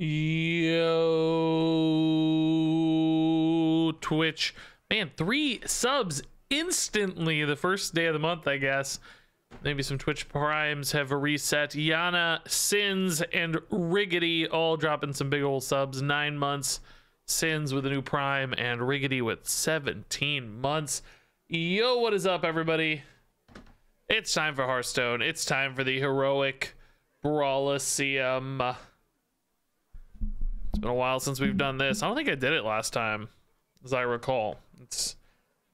Yo, Twitch. Man, three subs instantly the first day of the month, I guess. Maybe some Twitch primes have a reset. Yana, Sins, and Riggedy all dropping some big old subs. Nine months. Sins with a new prime, and Riggedy with 17 months. Yo, what is up, everybody? It's time for Hearthstone. It's time for the heroic Brawliseum. It's been a while since we've done this. I don't think I did it last time, as I recall. It's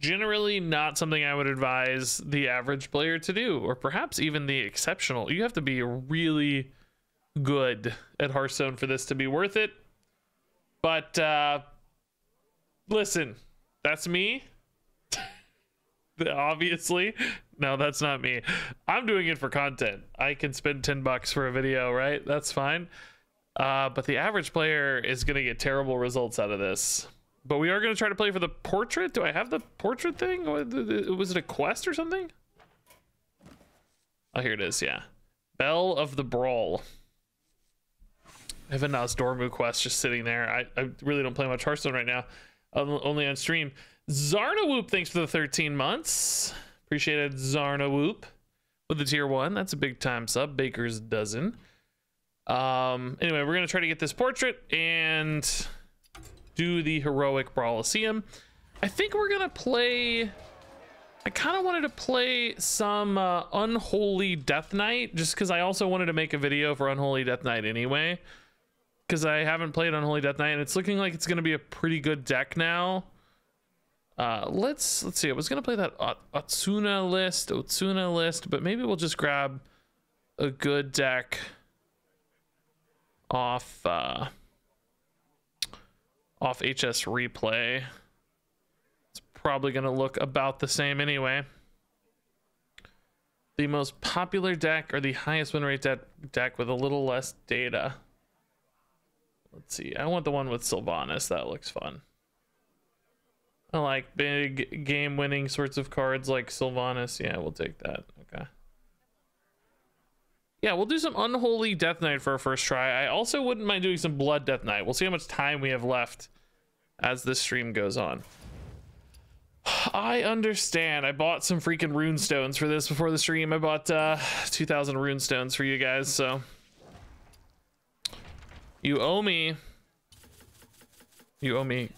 generally not something I would advise the average player to do, or perhaps even the exceptional. You have to be really good at Hearthstone for this to be worth it. But uh, listen, that's me. Obviously, no, that's not me. I'm doing it for content. I can spend 10 bucks for a video, right? That's fine. Uh, but the average player is going to get terrible results out of this. But we are going to try to play for the portrait. Do I have the portrait thing? Was it a quest or something? Oh, here it is. Yeah. Belle of the Brawl. I have a Nozdormu quest just sitting there. I, I really don't play much Hearthstone right now, only on stream. Zarna Whoop, thanks for the 13 months. Appreciated Zarna Whoop with the tier one. That's a big time sub. Baker's dozen. Um, anyway, we're going to try to get this portrait and do the heroic Brawliseum. I think we're going to play... I kind of wanted to play some uh, Unholy Death Knight just because I also wanted to make a video for Unholy Death Knight anyway. Because I haven't played Unholy Death Knight and it's looking like it's going to be a pretty good deck now. Uh, let's let's see. I was gonna play that Otsuna list, Otsuna list, but maybe we'll just grab a good deck off uh, off HS replay. It's probably gonna look about the same anyway. The most popular deck or the highest win rate deck deck with a little less data. Let's see. I want the one with Sylvanas. That looks fun. I like big game winning sorts of cards like Sylvanas. Yeah, we'll take that. Yeah, we'll do some Unholy Death Knight for our first try. I also wouldn't mind doing some Blood Death Knight. We'll see how much time we have left as this stream goes on. I understand. I bought some freaking rune stones for this before the stream. I bought uh, 2,000 rune stones for you guys, so you owe me. You owe me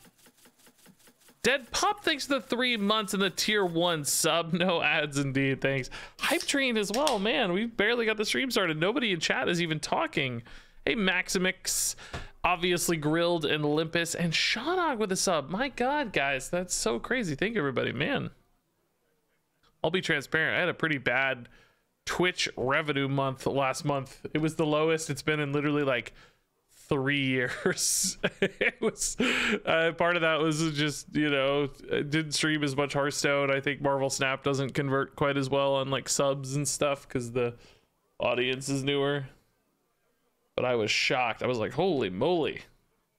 Dead Pop thanks the three months in the tier one sub. No ads indeed. Thanks. Hype Train as well. Man, we barely got the stream started. Nobody in chat is even talking. Hey, Maximix, obviously grilled and Olympus and Shawnog with a sub. My God, guys, that's so crazy. Thank you, everybody. Man, I'll be transparent. I had a pretty bad Twitch revenue month last month. It was the lowest it's been in literally like three years. it was uh, part of that was just you know didn't stream as much Hearthstone. I think Marvel Snap doesn't convert quite as well on like subs and stuff because the audience is newer. But I was shocked. I was like, holy moly,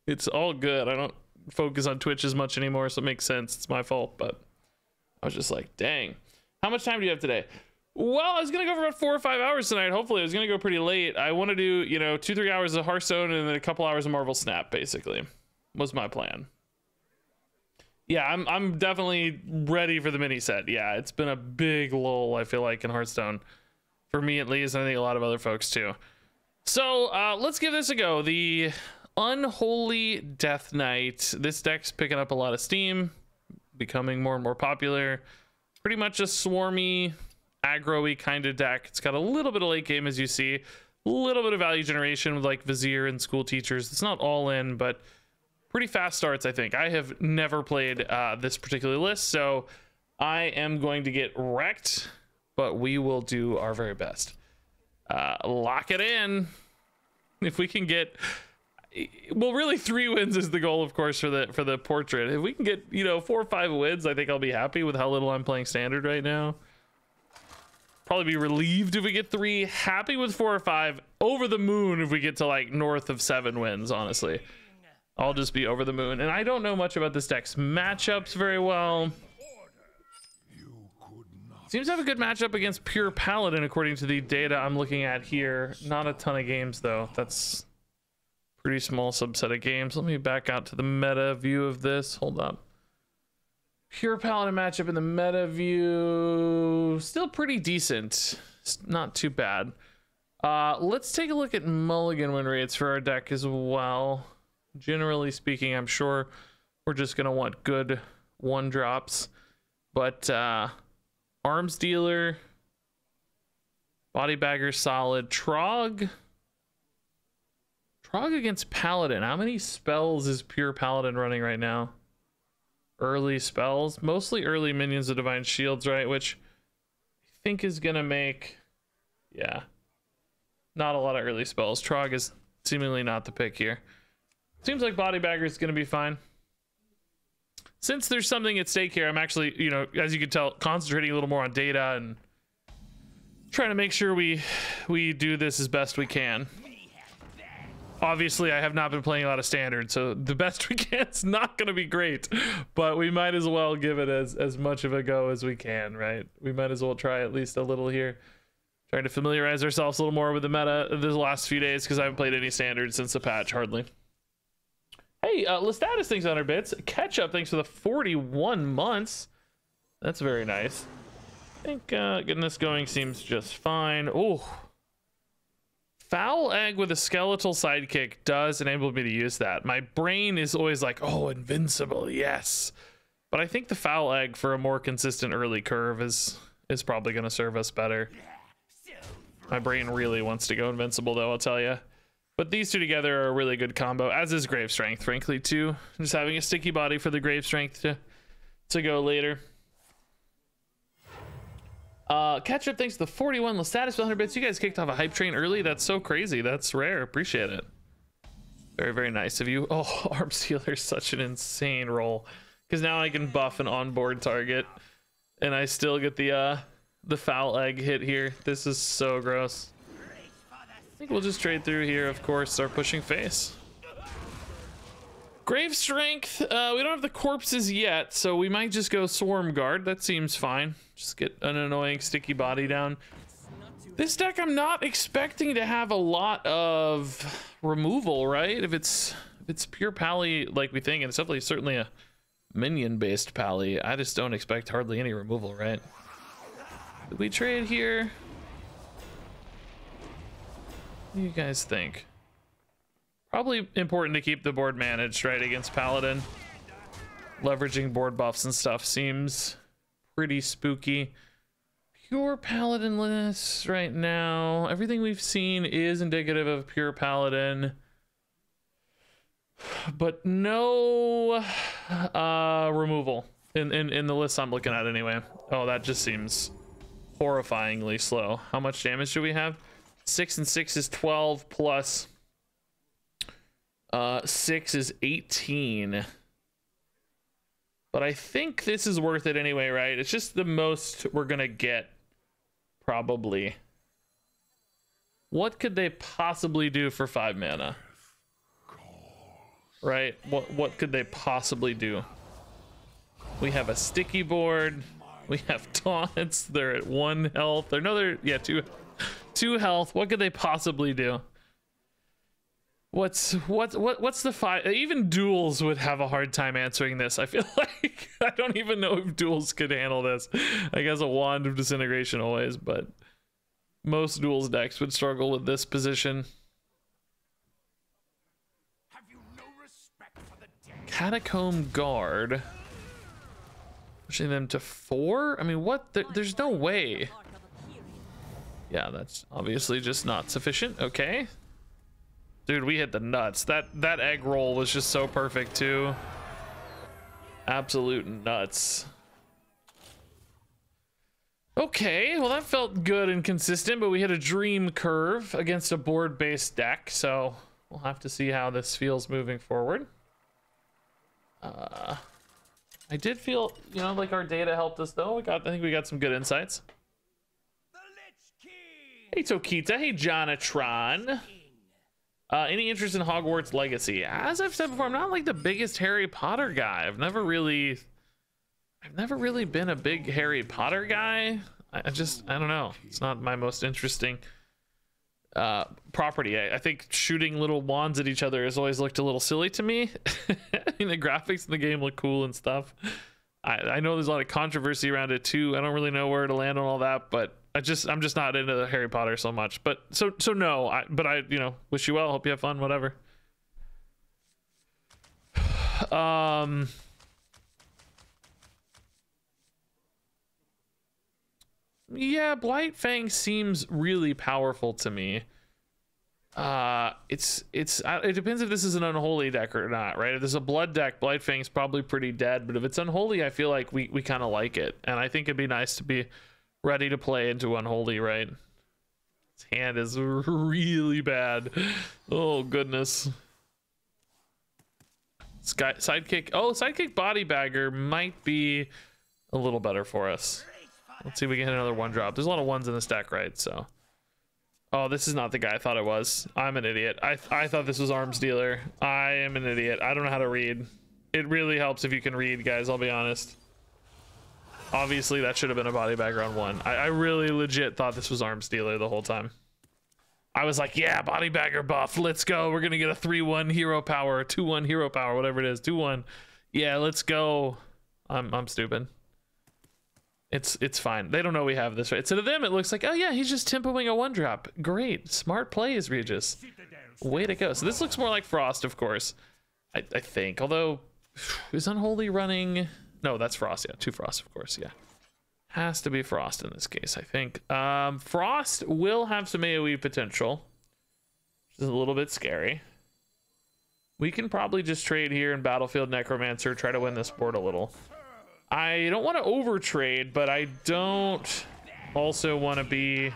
it's all good. I don't focus on Twitch as much anymore, so it makes sense. It's my fault, but I was just like, dang. How much time do you have today? Well, I was gonna go for about four or five hours tonight. Hopefully, I was gonna go pretty late. I want to do, you know, two, three hours of Hearthstone and then a couple hours of Marvel Snap. Basically, was my plan. Yeah, I'm I'm definitely ready for the mini set. Yeah, it's been a big lull. I feel like in Hearthstone, for me at least. I think a lot of other folks too. So uh, let's give this a go. The Unholy Death Knight. This deck's picking up a lot of steam, becoming more and more popular. Pretty much a swarmy aggro-y kind of deck. It's got a little bit of late game, as you see, a little bit of value generation with like Vizier and School Teachers. It's not all in, but pretty fast starts, I think. I have never played uh, this particular list, so I am going to get wrecked, but we will do our very best. Uh, lock it in. If we can get well really three wins is the goal of course for the for the portrait if we can get you know four or five wins i think i'll be happy with how little i'm playing standard right now Probably be relieved if we get three. Happy with four or five. Over the moon if we get to like north of seven wins, honestly. I'll just be over the moon. And I don't know much about this deck's matchups very well. Seems to have a good matchup against Pure Paladin, according to the data I'm looking at here. Not a ton of games, though. That's pretty small subset of games. Let me back out to the meta view of this. Hold up. Pure Paladin matchup in the meta view, still pretty decent. It's not too bad. Uh, let's take a look at mulligan win rates for our deck as well. Generally speaking, I'm sure we're just gonna want good one drops, but uh, arms dealer, body bagger solid, Trog. Trog against Paladin. How many spells is pure Paladin running right now? Early spells, mostly early minions of Divine Shields, right? Which I think is gonna make, yeah, not a lot of early spells. Trog is seemingly not the pick here. Seems like Body Bagger is gonna be fine. Since there's something at stake here, I'm actually, you know, as you can tell, concentrating a little more on data and trying to make sure we we do this as best we can obviously I have not been playing a lot of standard, so the best we can is not going to be great, but we might as well give it as as much of a go as we can, right? We might as well try at least a little here. Trying to familiarize ourselves a little more with the meta the last few days because I haven't played any standard since the patch, hardly. Hey, uh, Lestatus thanks 100 bits. Ketchup thanks for the 41 months. That's very nice. I think uh, getting this going seems just fine. Oh, Foul Egg with a skeletal sidekick does enable me to use that. My brain is always like, oh, invincible, yes. But I think the Foul Egg for a more consistent early curve is is probably going to serve us better. My brain really wants to go invincible, though, I'll tell you. But these two together are a really good combo, as is Grave Strength, frankly, too. Just having a sticky body for the Grave Strength to, to go later. Uh, catch up thanks to the 41 Lestatus 100 bits. You guys kicked off a hype train early. That's so crazy. That's rare. Appreciate it. Very, very nice of you. Oh, Arms Dealer is such an insane roll. Because now I can buff an onboard target. And I still get the uh the foul egg hit here. This is so gross. I think we'll just trade through here, of course, start pushing face. Grave Strength, uh, we don't have the corpses yet, so we might just go Swarm Guard. That seems fine. Just get an annoying sticky body down. This deck, I'm not expecting to have a lot of removal, right? If it's if it's pure pally like we think, and it's definitely certainly a minion-based pally, I just don't expect hardly any removal, right? Did we trade here? What do you guys think? Probably important to keep the board managed, right, against Paladin. Leveraging board buffs and stuff seems pretty spooky. Pure Paladinless right now. Everything we've seen is indicative of pure Paladin. But no uh, removal in, in, in the list I'm looking at anyway. Oh, that just seems horrifyingly slow. How much damage do we have? Six and six is 12 plus uh, six is 18. But I think this is worth it anyway, right? It's just the most we're going to get, probably. What could they possibly do for five mana? Right? What, what could they possibly do? We have a sticky board. We have taunts. They're at one health. They're, yeah, two, two health. What could they possibly do? What's what what what's the five? Even duels would have a hard time answering this. I feel like I don't even know if duels could handle this. I guess a wand of disintegration always, but most duels decks would struggle with this position. No Catacomb guard, pushing them to four. I mean, what? There, there's no way. Yeah, that's obviously just not sufficient. Okay. Dude, we hit the nuts. That that egg roll was just so perfect too. Absolute nuts. Okay, well that felt good and consistent, but we hit a dream curve against a board-based deck, so we'll have to see how this feels moving forward. Uh, I did feel, you know, like our data helped us though. We got, I think we got some good insights. Hey Tokita, hey Jonatron. Uh, any interest in Hogwarts Legacy? As I've said before, I'm not like the biggest Harry Potter guy. I've never really, I've never really been a big Harry Potter guy. I, just, I don't know. It's not my most interesting uh, property. I, I, think shooting little wands at each other has always looked a little silly to me. I mean, the graphics in the game look cool and stuff. I, I know there's a lot of controversy around it too. I don't really know where to land on all that, but I just I'm just not into Harry Potter so much. But so so no. I, but I you know wish you well. Hope you have fun. Whatever. Um. Yeah, Blightfang seems really powerful to me. Uh, it's it's it depends if this is an unholy deck or not, right? If there's a blood deck, Blightfang's probably pretty dead, but if it's unholy, I feel like we we kind of like it, and I think it'd be nice to be ready to play into unholy, right? His hand is really bad. Oh goodness. Sky sidekick. Oh, sidekick body bagger might be a little better for us. Let's see if we can hit another one drop. There's a lot of ones in this deck, right? So. Oh, this is not the guy I thought it was. I'm an idiot. I, I thought this was Arms Dealer. I am an idiot. I don't know how to read. It really helps if you can read, guys. I'll be honest. Obviously, that should have been a body on one. I, I really legit thought this was Arms Dealer the whole time. I was like, yeah, body bagger buff. Let's go. We're going to get a 3-1 hero power, 2-1 hero power, whatever it is. 2-1. Yeah, let's go. I'm, I'm stupid. It's it's fine. They don't know we have this right. So to them, it looks like, oh yeah, he's just tempoing a one drop. Great, smart plays, Regis. Way to go. So this looks more like Frost, of course. I, I think. Although, is Unholy running? No, that's Frost. Yeah, two Frost, of course. Yeah, has to be Frost in this case. I think. Um, Frost will have some AOE potential, which is a little bit scary. We can probably just trade here in Battlefield Necromancer, try to win this board a little. I don't want to overtrade, but I don't also want to be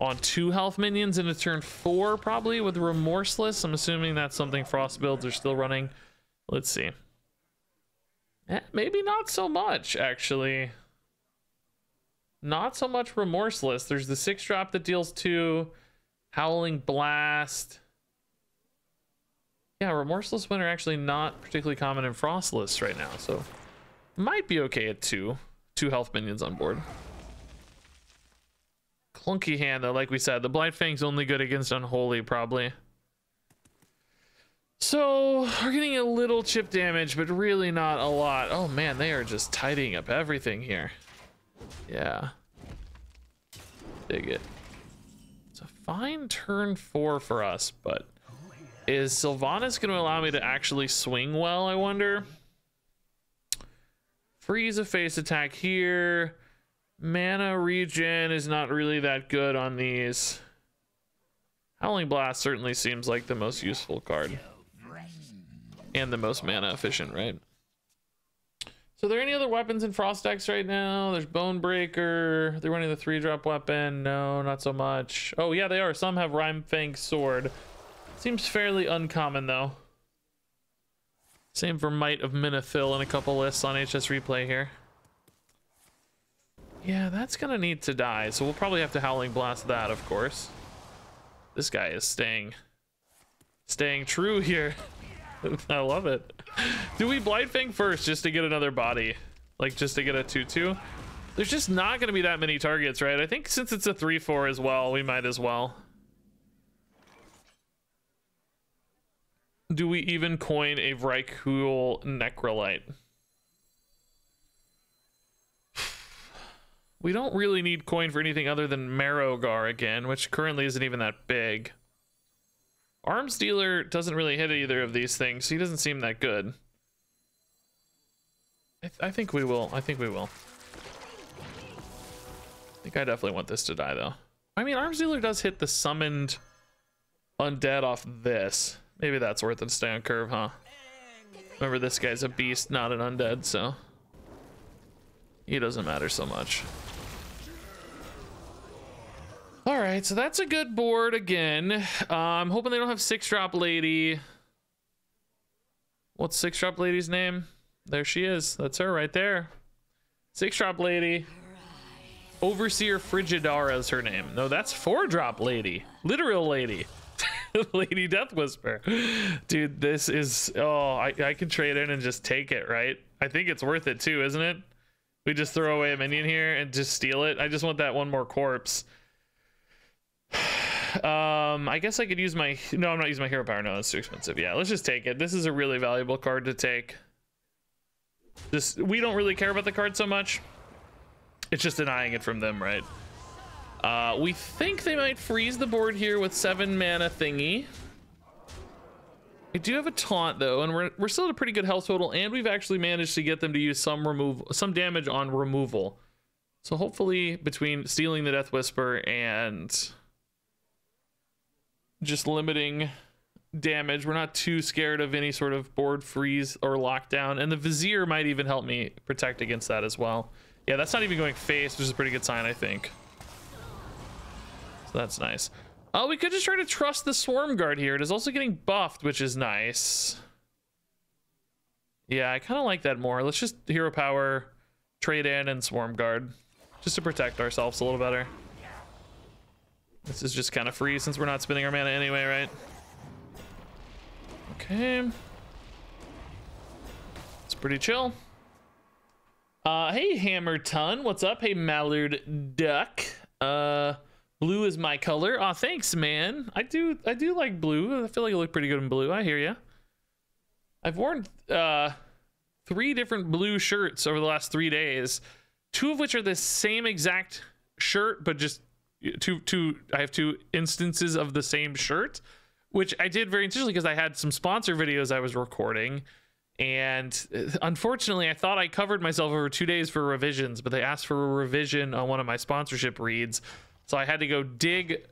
on two health minions in a turn four, probably with Remorseless. I'm assuming that's something Frost builds are still running. Let's see. Eh, maybe not so much, actually. Not so much Remorseless. There's the six drop that deals two, Howling Blast. Yeah, Remorseless Winter are actually not particularly common in Frostless right now, so might be okay at two. Two health minions on board. Clunky hand, though, like we said. The Blightfang's only good against Unholy, probably. So, we're getting a little chip damage, but really not a lot. Oh man, they are just tidying up everything here. Yeah. Dig it. It's a fine turn four for us, but is Sylvanas going to allow me to actually swing well, I wonder? Freeze a face attack here. Mana regen is not really that good on these. Howling Blast certainly seems like the most useful card. And the most mana efficient, right? So are there any other weapons in Frost decks right now? There's Bonebreaker. They're running the three drop weapon. No, not so much. Oh yeah, they are. Some have Rimefang Sword. Seems fairly uncommon though. Same for Might of Menethil in a couple lists on HS Replay here. Yeah, that's gonna need to die, so we'll probably have to Howling Blast that, of course. This guy is staying, staying true here. I love it. Do we Blightfang first just to get another body? Like just to get a 2-2? There's just not gonna be that many targets, right? I think since it's a 3-4 as well, we might as well. do we even coin a Vrykul Necrolite? We don't really need coin for anything other than Marrowgar again, which currently isn't even that big. Arms Dealer doesn't really hit either of these things. He doesn't seem that good. I, th I think we will. I think we will. I think I definitely want this to die, though. I mean, Arms Dealer does hit the summoned undead off this. Maybe that's worth it to stay on curve, huh? Remember, this guy's a beast, not an undead, so... He doesn't matter so much. All right, so that's a good board again. Uh, I'm hoping they don't have Six Drop Lady. What's Six Drop Lady's name? There she is. That's her right there. Six Drop Lady. Overseer Frigidara is her name. No, that's Four Drop Lady. Literal Lady. Lady Death Whisper. Dude, this is oh, I, I can trade in and just take it, right? I think it's worth it too, isn't it? We just throw away a minion here and just steal it. I just want that one more corpse. Um, I guess I could use my. No, I'm not using my hero power. No, it's too expensive. Yeah, let's just take it. This is a really valuable card to take. This we don't really care about the card so much. It's just denying it from them, right? Uh, we think they might freeze the board here with seven mana thingy. I do have a taunt though, and we're we're still at a pretty good health total, and we've actually managed to get them to use some remove some damage on removal. So hopefully between stealing the Death Whisper and just limiting damage, we're not too scared of any sort of board freeze or lockdown. And the Vizier might even help me protect against that as well. Yeah, that's not even going face, which is a pretty good sign, I think. So that's nice. Oh, we could just try to trust the Swarm Guard here. It is also getting buffed, which is nice. Yeah, I kind of like that more. Let's just Hero Power, Trade in, and Swarm Guard. Just to protect ourselves a little better. This is just kind of free since we're not spending our mana anyway, right? Okay. It's pretty chill. Uh, hey, Hammer Ton. What's up? Hey, Mallard Duck. Uh, blue is my color. Aw, oh, thanks, man. I do, I do like blue. I feel like I look pretty good in blue. I hear you. I've worn, uh, three different blue shirts over the last three days two of which are the same exact shirt, but just two two. I have two instances of the same shirt, which I did very intentionally because I had some sponsor videos I was recording. And uh, unfortunately, I thought I covered myself over two days for revisions, but they asked for a revision on one of my sponsorship reads. So I had to go dig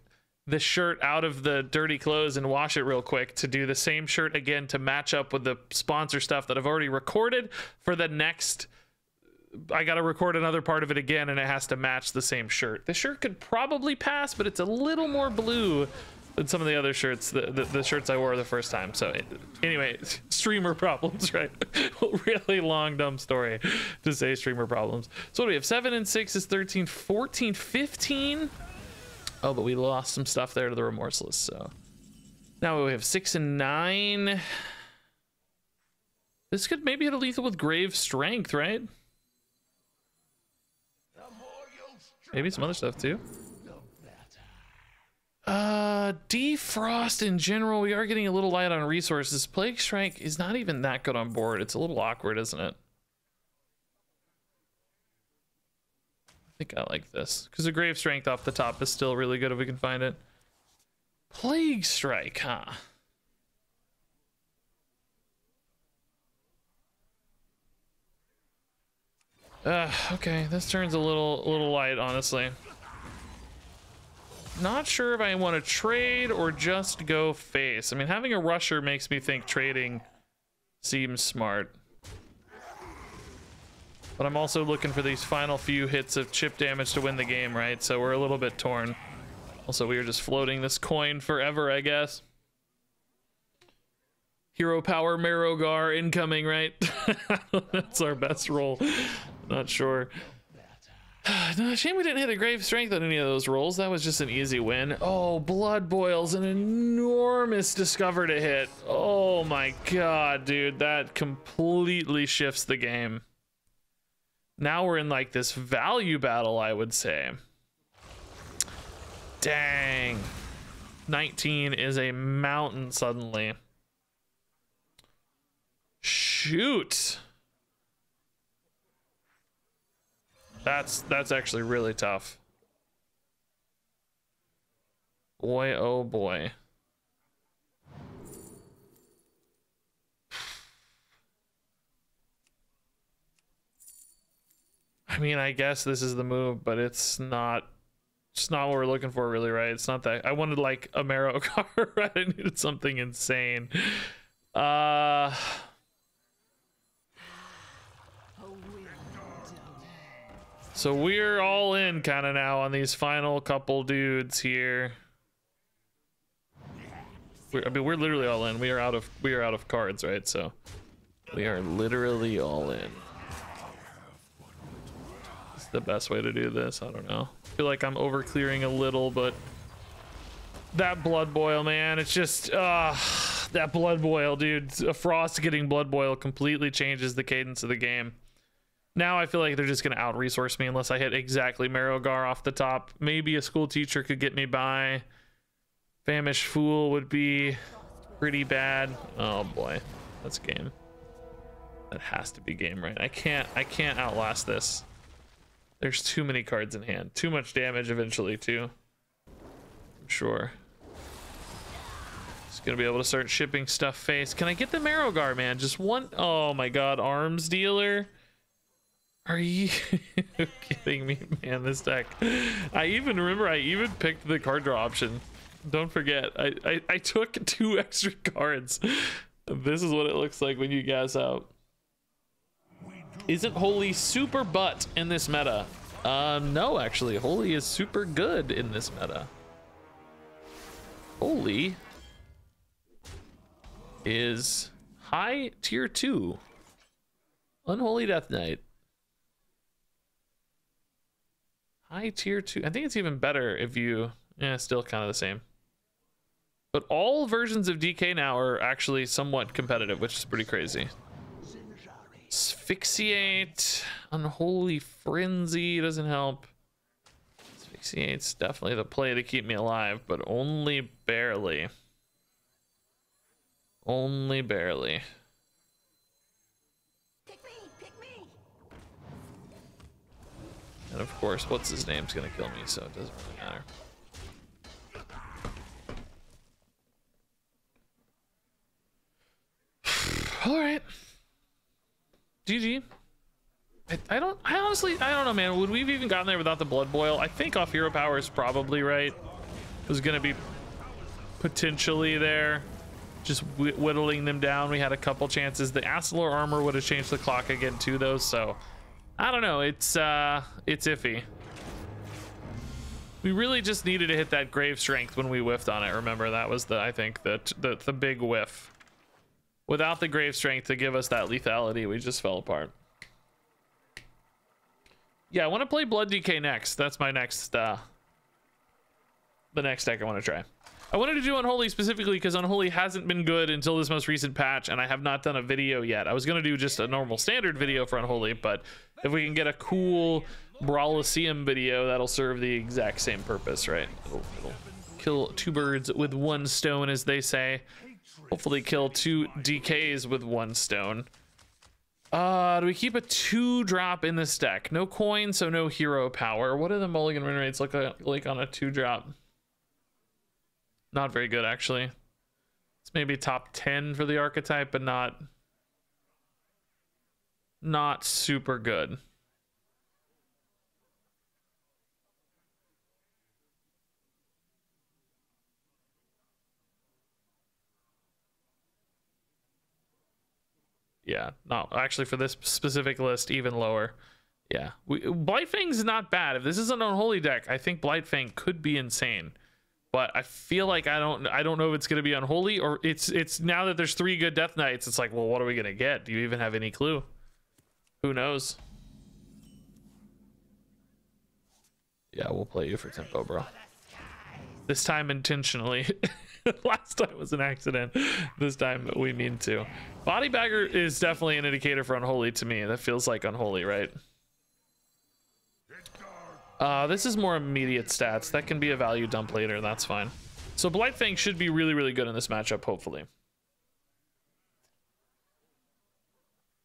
the shirt out of the dirty clothes and wash it real quick to do the same shirt again to match up with the sponsor stuff that I've already recorded for the next I got to record another part of it again and it has to match the same shirt. The shirt could probably pass, but it's a little more blue than some of the other shirts, the, the, the shirts I wore the first time. So it, anyway, streamer problems, right? really long, dumb story to say streamer problems. So what do we have? 7 and 6 is 13, 14, 15. Oh, but we lost some stuff there to the remorseless. So now we have 6 and 9. This could maybe hit a lethal with grave strength, right? Maybe some other stuff too. Uh, defrost in general, we are getting a little light on resources. Plague Strike is not even that good on board. It's a little awkward, isn't it? I think I like this because the Grave Strength off the top is still really good if we can find it. Plague Strike, huh? Uh, okay, this turns a little, a little light, honestly. Not sure if I want to trade or just go face. I mean, having a rusher makes me think trading seems smart. But I'm also looking for these final few hits of chip damage to win the game, right? So we're a little bit torn. Also, we are just floating this coin forever, I guess. Hero power Marrowgar incoming, right? That's our best roll. Not sure. no, shame we didn't hit a grave strength on any of those rolls. That was just an easy win. Oh, blood boils an enormous discover to hit. Oh my god, dude, that completely shifts the game. Now we're in like this value battle, I would say. Dang. 19 is a mountain suddenly. Shoot. That's that's actually really tough. Boy, oh boy. I mean, I guess this is the move, but it's not it's not what we're looking for really, right? It's not that I wanted like a Marrowgar, right? I needed something insane. Uh So we're all in kind of now on these final couple dudes here. We're, I mean, we're literally all in. We are out of we are out of cards, right? So we are literally all in. It's the best way to do this. I don't know. I feel like I'm over clearing a little, but that blood boil, man, it's just uh that blood boil, dude. A frost getting blood boil completely changes the cadence of the game. Now I feel like they're just going to out resource me unless I hit exactly Marrowgar off the top. Maybe a school teacher could get me by. Famished Fool would be pretty bad. Oh boy, that's game. That has to be game, right? I can't, I can't outlast this. There's too many cards in hand. Too much damage eventually, too. I'm sure. Just gonna be able to start shipping stuff face. Can I get the Marrowgar, man? Just one. Oh my god, arms dealer. Are you kidding me, man? This deck. I even remember I even picked the card draw option. Don't forget, I, I, I took two extra cards. This is what it looks like when you gas out. Isn't Holy super butt in this meta? Uh, no, actually. Holy is super good in this meta. Holy is high tier 2. Unholy Death Knight. High tier 2. I think it's even better if you... Yeah, still kind of the same. But all versions of DK now are actually somewhat competitive, which is pretty crazy. Asphyxiate. Unholy Frenzy doesn't help. Asphyxiate's definitely the play to keep me alive, but only barely. Only barely. And of course, what's his name's gonna kill me, so it doesn't really matter. All right. GG. I, I don't. I honestly. I don't know, man. Would we have even gotten there without the blood boil? I think off hero power is probably right. It was gonna be potentially there, just whittling them down. We had a couple chances. The Astrolor armor would have changed the clock again too, though. So I don't know. It's uh, it's iffy. We really just needed to hit that grave strength when we whiffed on it. Remember that was the I think the the, the big whiff. Without the grave strength to give us that lethality, we just fell apart. Yeah, I want to play Blood DK next. That's my next, uh, the next deck I want to try. I wanted to do Unholy specifically because Unholy hasn't been good until this most recent patch, and I have not done a video yet. I was going to do just a normal standard video for Unholy, but if we can get a cool Brawliseum video, that'll serve the exact same purpose, right? It'll, it'll kill two birds with one stone, as they say. Hopefully kill two DKs with one stone. Uh, do we keep a two drop in this deck? No coin, so no hero power. What do the mulligan win rates look like on a two drop? Not very good, actually. It's maybe top 10 for the archetype, but not not super good. Yeah, no, actually for this specific list, even lower. Yeah, we, Blightfang's not bad. If this is an unholy deck, I think Blightfang could be insane. But I feel like I don't I don't know if it's gonna be unholy or it's it's now that there's three good Death Knights, it's like, well, what are we gonna get? Do you even have any clue? Who knows? Yeah, we'll play you for tempo, bro. This time intentionally. Last time was an accident. This time we mean to. Body bagger is definitely an indicator for unholy to me. That feels like unholy, right? Uh, this is more immediate stats. That can be a value dump later. That's fine. So Blightfang should be really, really good in this matchup, hopefully.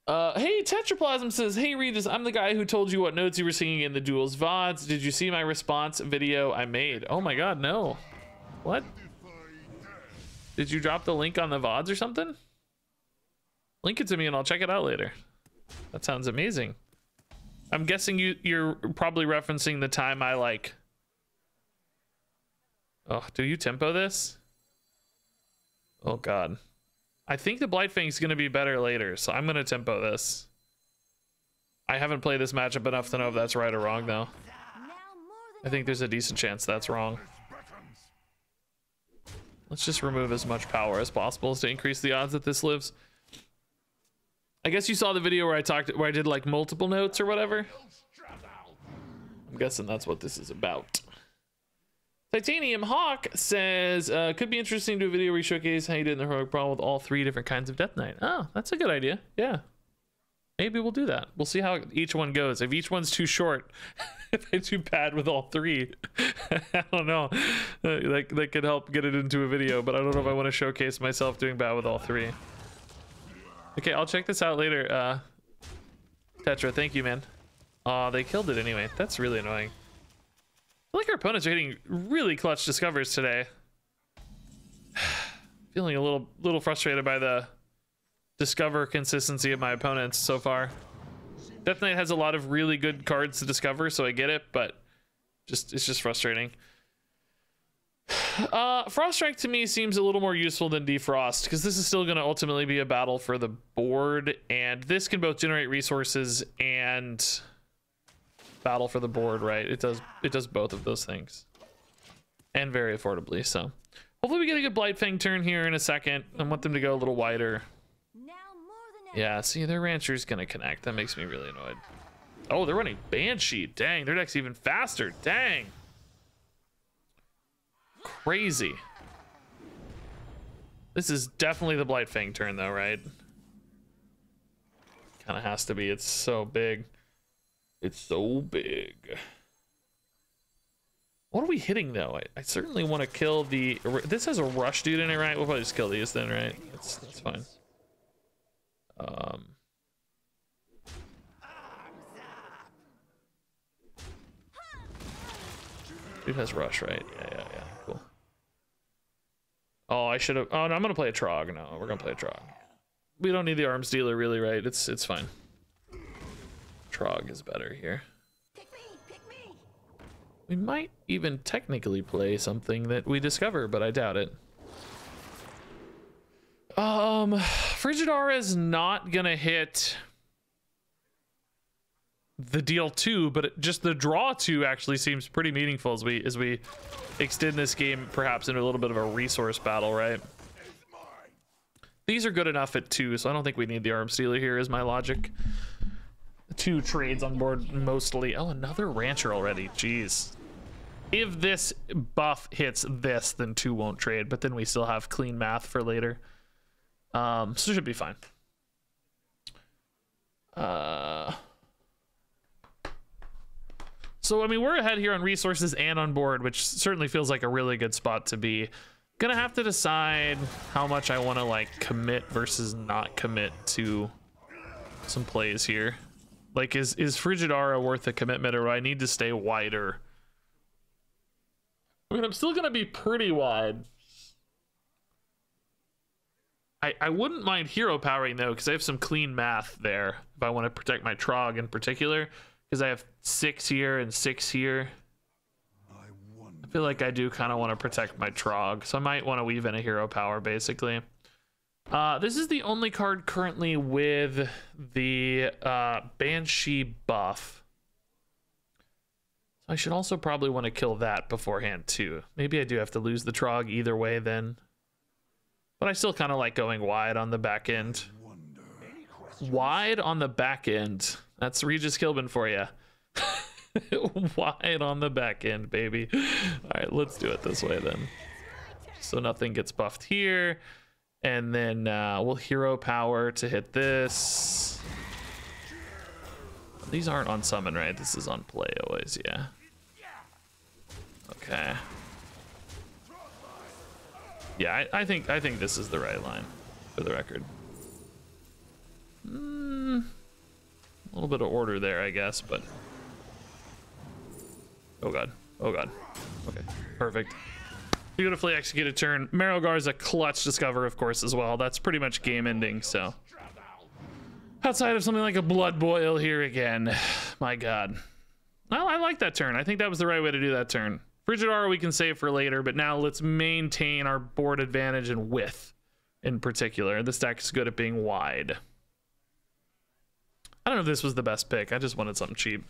Uh, hey, Tetraplasm says, Hey, Regis, I'm the guy who told you what notes you were singing in the duels VODs. Did you see my response video I made? Oh my god, no. What? Did you drop the link on the VODs or something? Link it to me and I'll check it out later. That sounds amazing. I'm guessing you you're probably referencing the time I like. Oh, do you tempo this? Oh god. I think the Blightfang's gonna be better later, so I'm gonna tempo this. I haven't played this matchup enough to know if that's right or wrong though. I think there's a decent chance that's wrong. Let's just remove as much power as possible to increase the odds that this lives. I guess you saw the video where I talked, where I did like multiple notes or whatever. I'm guessing that's what this is about. Titanium Hawk says, uh, could be interesting to do a video where you showcase how you did in the heroic brawl with all three different kinds of Death Knight. Oh, that's a good idea. Yeah. maybe we'll do that. We'll see how each one goes. If each one's too short, if I do bad with all three, I don't know. Uh, that, that could help get it into a video, but I don't know if I want to showcase myself doing bad with all three. Okay, I'll check this out later. Uh, Tetra, thank you, man. Aw, they killed it anyway. That's really annoying. I feel like our opponents are hitting really clutch discovers today. Feeling a little little frustrated by the discover consistency of my opponents so far. Death Knight has a lot of really good cards to discover, so I get it, but just it's just frustrating. Uh, Frost Strike to me seems a little more useful than Defrost because this is still going to ultimately be a battle for the board, and this can both generate resources and battle for the board, right? It does it does both of those things, and very affordably. So hopefully we get a good Blightfang turn here in a second. I want them to go a little wider. Yeah, see, their rancher's gonna connect. That makes me really annoyed. Oh, they're running Banshee. Dang, their deck's even faster. Dang. Crazy. This is definitely the Blightfang turn, though, right? Kind of has to be. It's so big. It's so big. What are we hitting, though? I, I certainly want to kill the... This has a rush dude in it, right? We'll probably just kill these then, right? That's, that's fine. Um... Dude has rush, right? Yeah, yeah, yeah. Oh, I should have. Oh, no, I'm gonna play a Trog. No, we're gonna play a Trog. We don't need the arms dealer, really, right? It's it's fine. Trog is better here. Pick me, pick me. We might even technically play something that we discover, but I doubt it. Um, Frigidara is not gonna hit the deal two, but it, just the draw two actually seems pretty meaningful as we as we extend this game perhaps into a little bit of a resource battle, right? These are good enough at two, so I don't think we need the arms dealer here. Is my logic? Two trades on board mostly. Oh, another rancher already. Jeez. If this buff hits this, then two won't trade, but then we still have clean math for later. Um, so should be fine. Uh. So, I mean, we're ahead here on resources and on board, which certainly feels like a really good spot to be. Gonna have to decide how much I want to, like, commit versus not commit to some plays here. Like, is, is Frigidara worth a commitment, or do I need to stay wider? I mean, I'm still gonna be pretty wide. I, I wouldn't mind hero powering, though, because I have some clean math there, if I want to protect my Trog in particular because I have six here and six here. I feel like I do kind of want to protect my Trog, so I might want to weave in a hero power, basically. Uh, this is the only card currently with the uh, Banshee buff. I should also probably want to kill that beforehand, too. Maybe I do have to lose the Trog either way, then. But I still kind of like going wide on the back end. Wide on the back end. That's Regis Killbin for you. Wide on the back end, baby. All right, let's do it this way then. So nothing gets buffed here. And then uh, we'll hero power to hit this. These aren't on summon, right? This is on play always, yeah. Okay. Yeah, I, I think I think this is the right line, for the record. Hmm. Little bit of order there, I guess, but... Oh god. Oh god. Okay, perfect. Beautifully executed turn. Marrowgar is a clutch discover, of course, as well. That's pretty much game ending, so... Outside of something like a Blood Boil here again. My god. Well, I like that turn. I think that was the right way to do that turn. Frigidara we can save for later, but now let's maintain our board advantage and width in particular. This is good at being wide. I don't know if this was the best pick. I just wanted something cheap.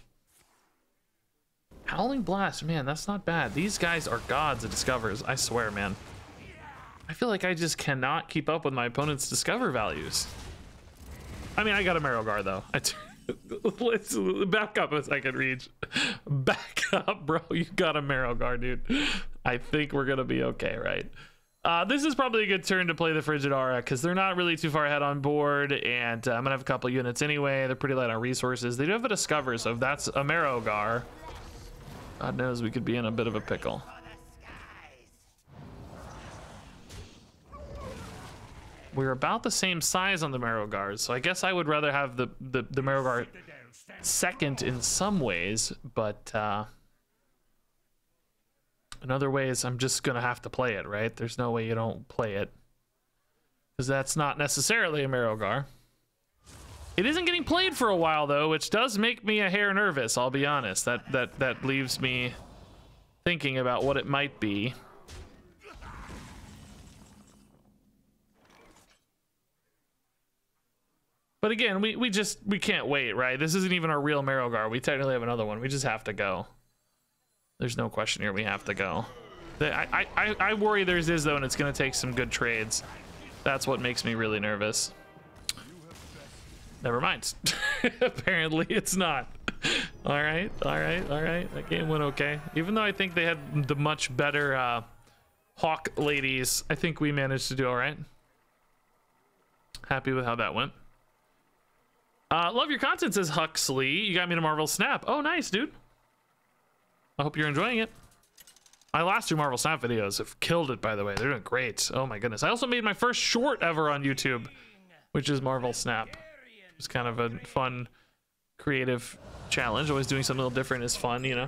Howling Blast, man, that's not bad. These guys are gods of discovers, I swear, man. I feel like I just cannot keep up with my opponent's discover values. I mean, I got a Marrowgar, though. Let's back up a second, Reach. Back up, bro. You got a Marrowgar, dude. I think we're gonna be okay, right? Uh, this is probably a good turn to play the Frigidara because they're not really too far ahead on board, and uh, I'm gonna have a couple units anyway. They're pretty light on resources. They do have a Discover, so if that's a Marrowgar, God knows we could be in a bit of a pickle. We're about the same size on the Marrowgars, so I guess I would rather have the the, the second in some ways, but. Uh, in other ways, I'm just gonna have to play it, right? There's no way you don't play it. Because that's not necessarily a Marrowgar. It isn't getting played for a while though, which does make me a hair nervous, I'll be honest. That that that leaves me thinking about what it might be. But again, we, we just we can't wait, right? This isn't even our real Marrowgar. We technically have another one. We just have to go. There's no question here. We have to go. I, I, I worry there's is though, and it's going to take some good trades. That's what makes me really nervous. Never mind. Apparently it's not. all right, all right, all right. That game went okay. Even though I think they had the much better uh, Hawk ladies, I think we managed to do all right. Happy with how that went. Uh, love your content, says Huxley. You got me to Marvel Snap. Oh, nice, dude. I hope you're enjoying it. My last two Marvel Snap videos have killed it, by the way. They're doing great. Oh my goodness. I also made my first short ever on YouTube, which is Marvel Snap. It's kind of a fun, creative challenge. Always doing something a little different is fun, you know?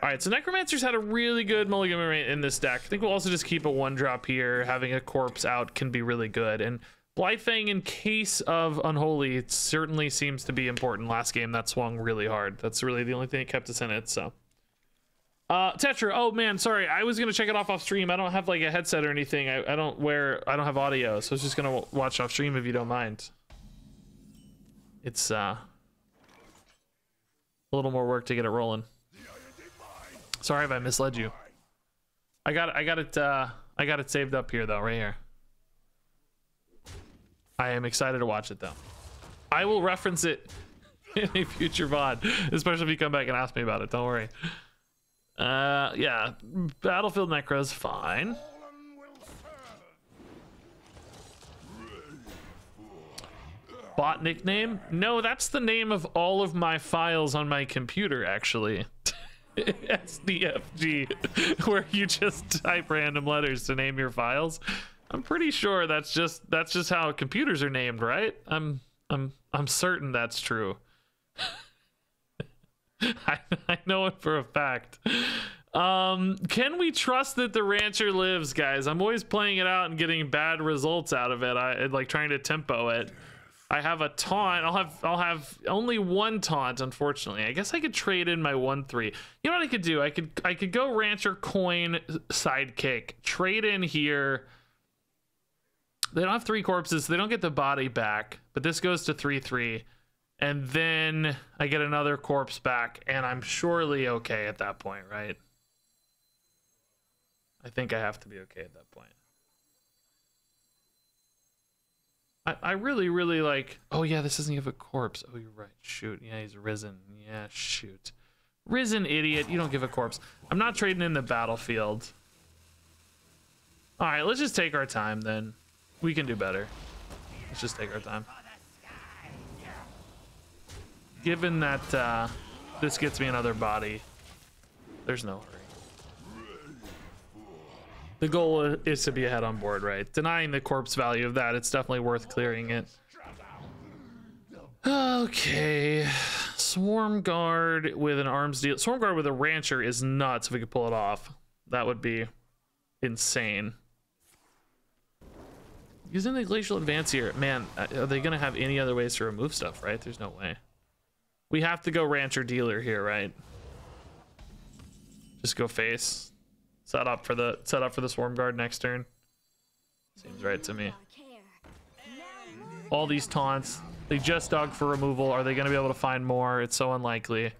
All right, so Necromancer's had a really good mulligan in this deck. I think we'll also just keep a one drop here. Having a corpse out can be really good. And Blightfang, in case of Unholy, it certainly seems to be important. Last game, that swung really hard. That's really the only thing that kept us in it, so... Uh, Tetra, oh man, sorry. I was gonna check it off off stream. I don't have like a headset or anything. I, I don't wear, I don't have audio, so I was just gonna watch off stream if you don't mind. It's uh, a little more work to get it rolling. Sorry if I misled you. I got, I got it, uh, I got it saved up here though, right here. I am excited to watch it though. I will reference it in a future VOD, especially if you come back and ask me about it. Don't worry. Uh, yeah, Battlefield Necro's fine. Bot nickname? No, that's the name of all of my files on my computer, actually. SDFG, where you just type random letters to name your files. I'm pretty sure that's just that's just how computers are named, right? I'm I'm I'm certain that's true. I, I know it for a fact. Um, can we trust that the rancher lives, guys? I'm always playing it out and getting bad results out of it. I like trying to tempo it. I have a taunt. I'll have I'll have only one taunt, unfortunately. I guess I could trade in my one three. You know what I could do? I could I could go rancher coin sidekick, trade in here. They don't have three corpses, so they don't get the body back, but this goes to three three and then I get another corpse back, and I'm surely okay at that point, right? I think I have to be okay at that point. I, I really, really like. Oh, yeah, this doesn't give a corpse. Oh, you're right. Shoot. Yeah, he's risen. Yeah, shoot. Risen, idiot. You don't give a corpse. I'm not trading in the battlefield. All right, let's just take our time then. We can do better. Let's just take our time given that uh, this gets me another body, there's no hurry. The goal is to be ahead on board, right? Denying the corpse value of that, it's definitely worth clearing it. Okay. Swarm Guard with an arms deal. Swarm Guard with a Rancher is nuts if we could pull it off. That would be insane. Using the Glacial Advance here, man, are they going to have any other ways to remove stuff, right? There's no way. We have to go rancher dealer here, right? Just go face. Set up for the set up for the swarm guard next turn. Seems right to me. All these taunts. They just dug for removal. Are they going to be able to find more? It's so unlikely.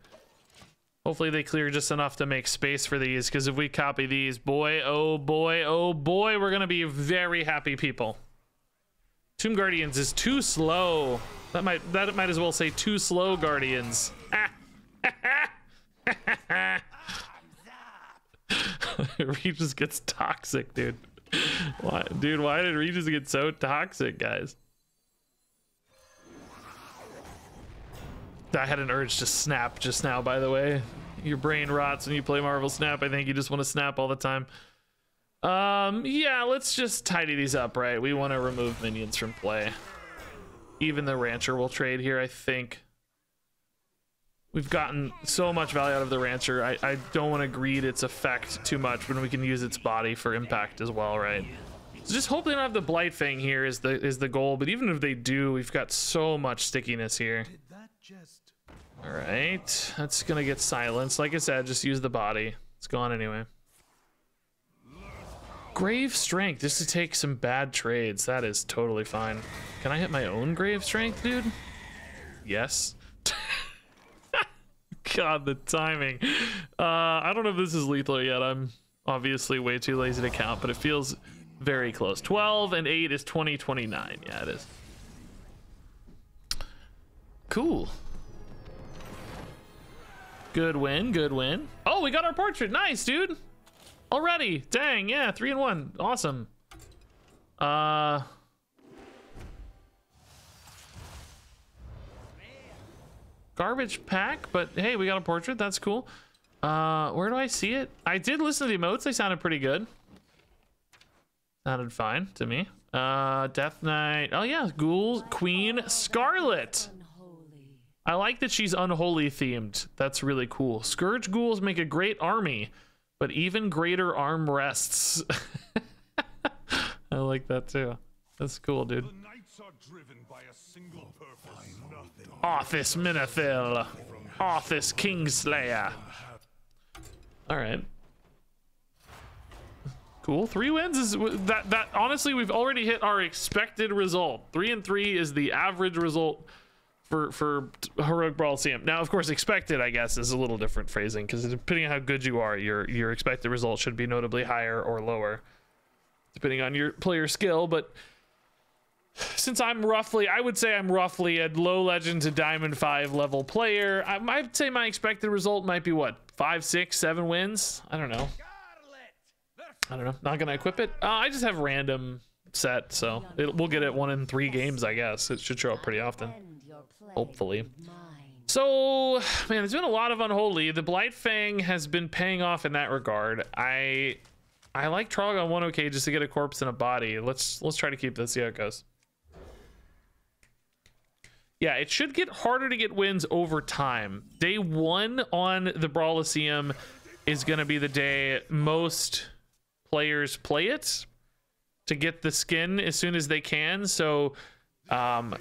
Hopefully they clear just enough to make space for these, because if we copy these, boy, oh boy, oh boy, we're going to be very happy people. Tomb Guardians is too slow. That might that might as well say too slow, Guardians. Regis gets toxic, dude. why, dude? Why did Regis get so toxic, guys? I had an urge to snap just now. By the way, your brain rots when you play Marvel Snap. I think you just want to snap all the time. Um, yeah, let's just tidy these up, right? We want to remove minions from play. Even the Rancher will trade here, I think. We've gotten so much value out of the Rancher. I, I don't want to greed its effect too much when we can use its body for impact as well, right? So just hope they don't have the Blightfang here is the is the goal. But even if they do, we've got so much stickiness here. All right, that's gonna get silenced. Like I said, just use the body. It's gone anyway. Grave Strength, just to take some bad trades. That is totally fine. Can I hit my own Grave Strength, dude? Yes. God, the timing. Uh, I don't know if this is lethal yet. I'm obviously way too lazy to count, but it feels very close. 12 and 8 is 2029. Yeah, it is. Cool. Good win, good win. Oh, we got our portrait. Nice, dude. Already. Dang, yeah, three and one. Awesome. Uh garbage pack, but hey, we got a portrait. That's cool. Uh, where do I see it? I did listen to the emotes. They sounded pretty good. Sounded fine to me. Uh, Death Knight. Oh yeah, Ghouls, Queen Scarlet. I like that she's unholy themed. That's really cool. Scourge ghouls make a great army, but even greater arm rests. I like that too. That's cool, dude. Arthas Menethil. Arthas Kingslayer. Alright. Cool. Three wins is that that honestly we've already hit our expected result. Three and three is the average result for for heroic brawl. Now, of course, expected I guess is a little different phrasing because depending on how good you are, your your expected result should be notably higher or lower, depending on your player skill. But since I'm roughly, I would say I'm roughly a low legend to diamond five level player. I might say my expected result might be what five, six, seven wins. I don't know. I don't know. Not gonna equip it. Uh, I just have random set, so it, we'll get it one in three games. I guess it should show up pretty often. Hopefully. So, man, there's been a lot of unholy. The Blightfang has been paying off in that regard. I I like Trogg on 1OK just to get a corpse and a body. Let's let's try to keep this. See how it goes. Yeah, it should get harder to get wins over time. Day one on the Brawliseum is going to be the day most players play it to get the skin as soon as they can. So, um,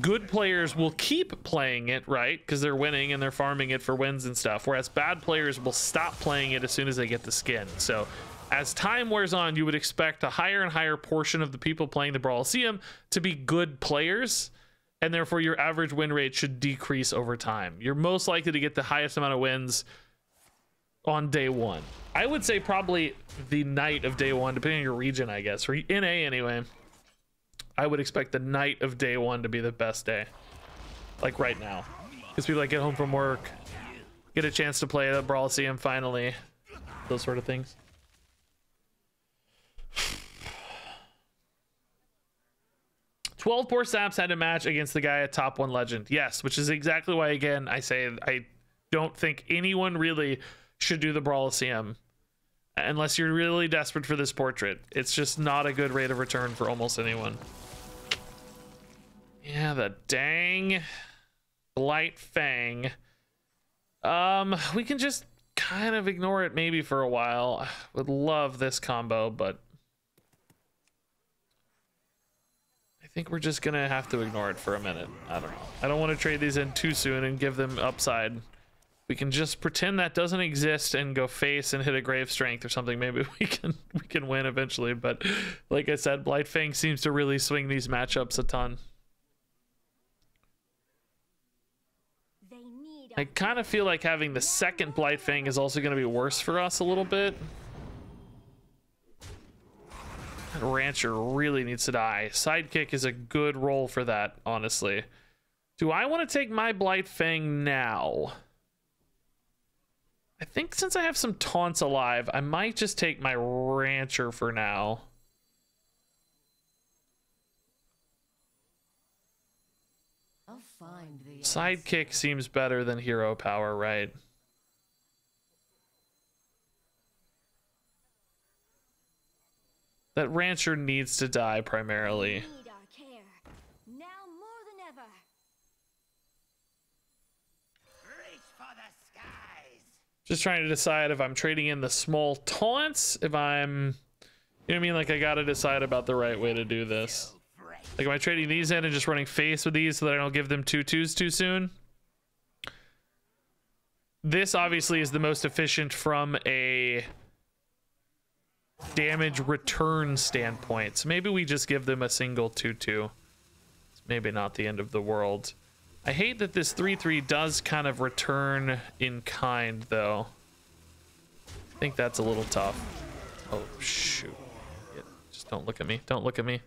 good players will keep playing it, right? Because they're winning and they're farming it for wins and stuff. Whereas bad players will stop playing it as soon as they get the skin. So as time wears on, you would expect a higher and higher portion of the people playing the Brawliseum to be good players. And therefore, your average win rate should decrease over time. You're most likely to get the highest amount of wins on day one. I would say probably the night of day one, depending on your region, I guess, or NA anyway. I would expect the night of day one to be the best day. Like right now. Because people like get home from work, get a chance to play the Brawliseum finally. Those sort of things. Twelve poor saps had a match against the guy at top one legend. Yes, which is exactly why again I say I don't think anyone really should do the Brawliseum unless you're really desperate for this portrait. It's just not a good rate of return for almost anyone. Yeah, the dang Blightfang. Um, we can just kind of ignore it maybe for a while. I would love this combo, but I think we're just gonna have to ignore it for a minute. I don't know. I don't want to trade these in too soon and give them upside. We can just pretend that doesn't exist and go face and hit a grave strength or something. Maybe we can we can win eventually. But like I said, Blightfang seems to really swing these matchups a ton. I kind of feel like having the second Blightfang is also going to be worse for us a little bit. That Rancher really needs to die. Sidekick is a good role for that, honestly. Do I want to take my Blightfang now? I think since I have some taunts alive, I might just take my rancher for now. Sidekick seems better than hero power, right? That rancher needs to die primarily. Just trying to decide if I'm trading in the small taunts, if I'm, you know what I mean? Like I gotta decide about the right way to do this. Like am I trading these in and just running face with these so that I don't give them two twos too soon? This obviously is the most efficient from a damage return standpoint. So maybe we just give them a single 2-2. It's maybe not the end of the world. I hate that this 3-3 does kind of return in kind, though. I think that's a little tough. Oh, shoot. Just don't look at me. Don't look at me.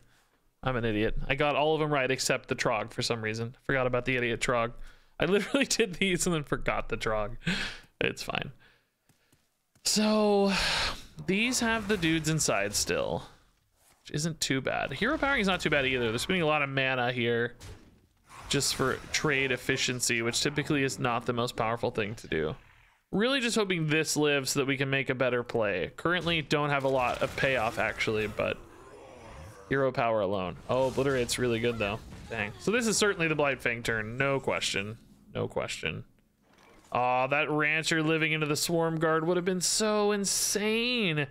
I'm an idiot. I got all of them right except the Trog for some reason. Forgot about the idiot Trog. I literally did these and then forgot the Trog. It's fine. So, these have the dudes inside still. Which isn't too bad. Hero powering is not too bad either. They're spending a lot of mana here just for trade efficiency, which typically is not the most powerful thing to do. Really just hoping this lives so that we can make a better play. Currently don't have a lot of payoff actually, but hero power alone. Oh, Obliterate's really good though. Dang. So this is certainly the Blightfang turn, no question. No question. Aw, oh, that rancher living into the swarm guard would have been so insane.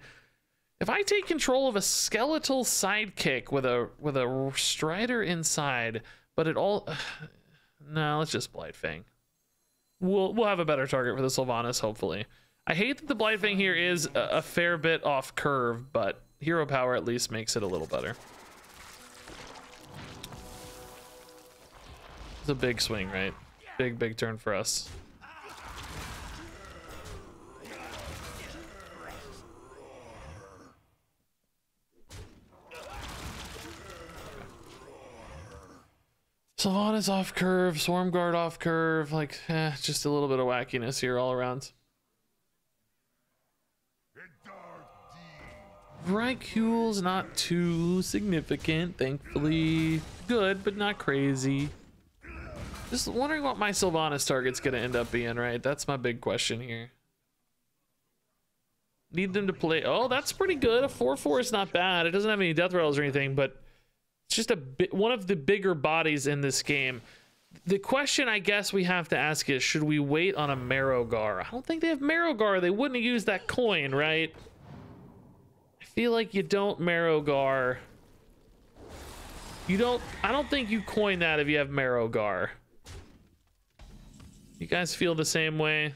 If I take control of a skeletal sidekick with a with a strider inside, but it all... no, let's just Blightfang. We'll, we'll have a better target for the Sylvanas, hopefully. I hate that the Blightfang here is a, a fair bit off curve, but hero power at least makes it a little better. It's a big swing, right? Big, big turn for us. Sylvanas off curve, Swarm Guard off curve, like, eh, just a little bit of wackiness here all around. Rhykule's not too significant, thankfully. Good, but not crazy. Just wondering what my Sylvanas target's gonna end up being, right? That's my big question here. Need them to play. Oh, that's pretty good. A 4-4 is not bad. It doesn't have any death rattles or anything, but it's just a bit, one of the bigger bodies in this game. The question I guess we have to ask is, should we wait on a Marrowgar? I don't think they have Marrowgar. They wouldn't used that coin, right? I feel like you don't Marrowgar. You don't, I don't think you coin that if you have Marrowgar. You guys feel the same way?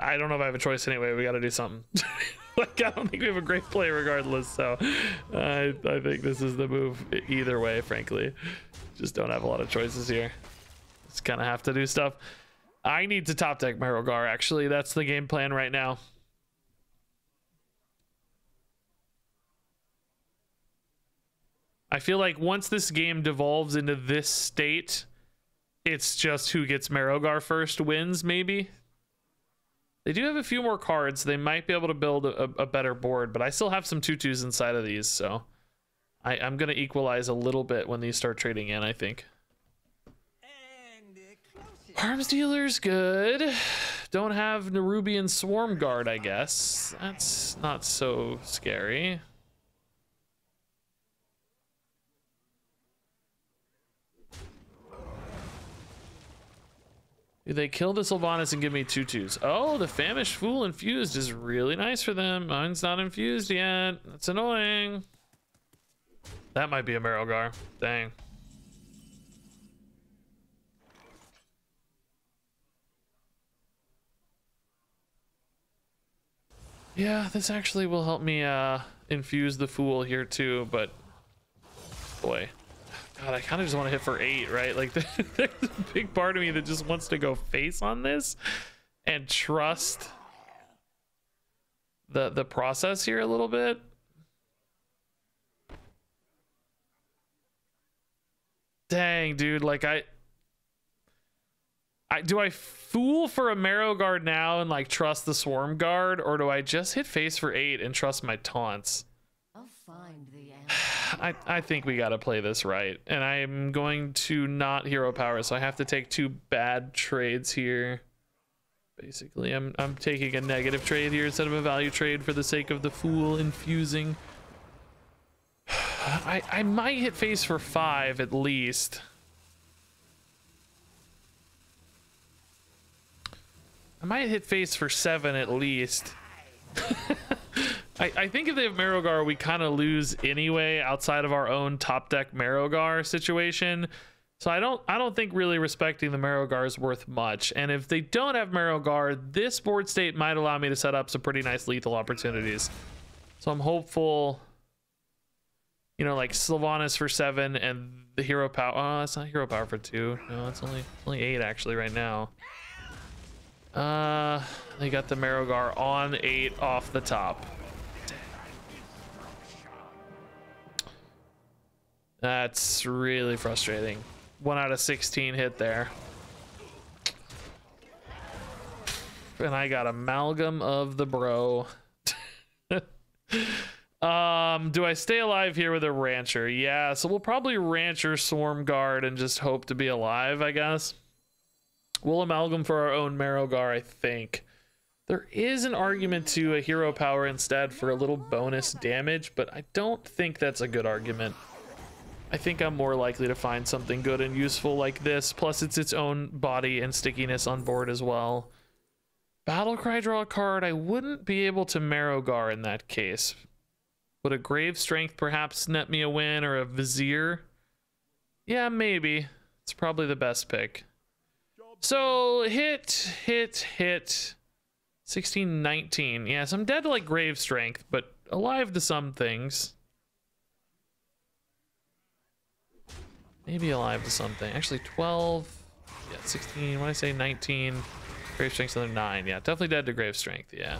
I don't know if I have a choice anyway. We got to do something. like I don't think we have a great play regardless. So I I think this is the move either way. Frankly, just don't have a lot of choices here. Just kind of have to do stuff. I need to top deck my Marrowgar. Actually, that's the game plan right now. I feel like once this game devolves into this state, it's just who gets Marrowgar first wins, maybe. They do have a few more cards. They might be able to build a, a better board, but I still have some tutus inside of these, so I, I'm going to equalize a little bit when these start trading in, I think. Arms dealer's good. Don't have Nerubian Swarm Guard, I guess. That's not so scary. They kill the Sylvanas and give me tutus. Oh, the Famished Fool infused is really nice for them. Mine's not infused yet. That's annoying. That might be a Marrowgar. Dang. Yeah, this actually will help me uh, infuse the Fool here too, but boy. God, I kind of just want to hit for eight, right? Like, there's a big part of me that just wants to go face on this and trust the the process here a little bit. Dang, dude. Like I I do I fool for a Marrowgar now and like trust the Swarm Guard, or do I just hit face for eight and trust my taunts? I'll find I, I think we gotta play this right. And I'm going to not hero power, so I have to take two bad trades here. Basically, I'm I'm taking a negative trade here instead of a value trade for the sake of the fool infusing. I I might hit face for five at least. I might hit face for seven at least. I, I think if they have Marrowgar, we kind of lose anyway outside of our own top deck Marrowgar situation. So I don't I don't think really respecting the Marrowgar is worth much. And if they don't have Marrowgar, this board state might allow me to set up some pretty nice lethal opportunities. So I'm hopeful, you know, like Sylvanas for seven and the hero power. Oh, it's not hero power for two. No, it's only only eight actually right now. Uh, they got the Marrowgar on eight off the top. That's really frustrating. One out of 16 hit there. And I got amalgam of the bro. um, do I stay alive here with a rancher? Yeah, so we'll probably rancher swarm guard and just hope to be alive, I guess. We'll amalgam for our own Marrowgar, I think. There is an argument to a hero power instead for a little bonus damage, but I don't think that's a good argument. I think I'm more likely to find something good and useful like this, plus it's its own body and stickiness on board as well. Battlecry draw a card, I wouldn't be able to Marrowgar in that case. Would a Grave Strength perhaps net me a win or a Vizier? Yeah, maybe. It's probably the best pick. So hit, hit, hit. 16, 19. Yes, I'm dead to like grave strength, but alive to some things. Maybe alive to something. Actually, 12. Yeah, 16. When I say 19, grave strength's another 9. Yeah, definitely dead to grave strength. Yeah.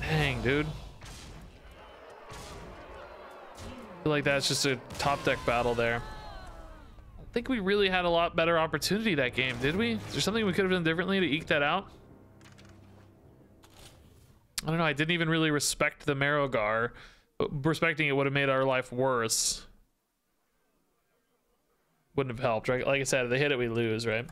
Dang, dude. I feel like that's just a top deck battle there I think we really had a lot better opportunity that game, did we? Is there something we could have done differently to eke that out? I don't know. I didn't even really respect the Marrowgar. Respecting it would have made our life worse. Wouldn't have helped, right? Like I said, if they hit it, we lose, right?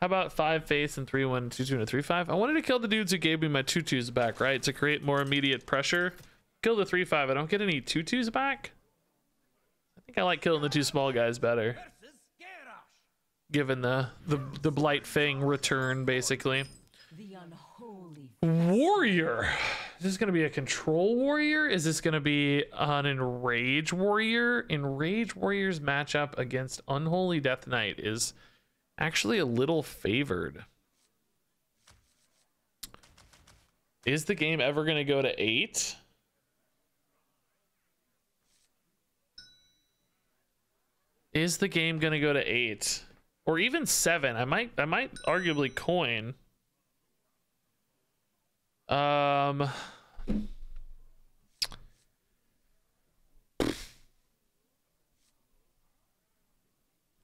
How about five face and three one two two and a three five? I wanted to kill the dudes who gave me my tutus back, right? To create more immediate pressure. Kill the 3-5. I don't get any 2-2s back? I think I like killing the two small guys better. Given the, the, the Blight Fang return, basically. The unholy warrior. Is this going to be a control warrior? Is this going to be an enrage warrior? Enrage warrior's matchup against Unholy Death Knight is actually a little favored. Is the game ever going to go to eight? Is the game gonna go to eight or even seven? I might I might arguably coin. Um.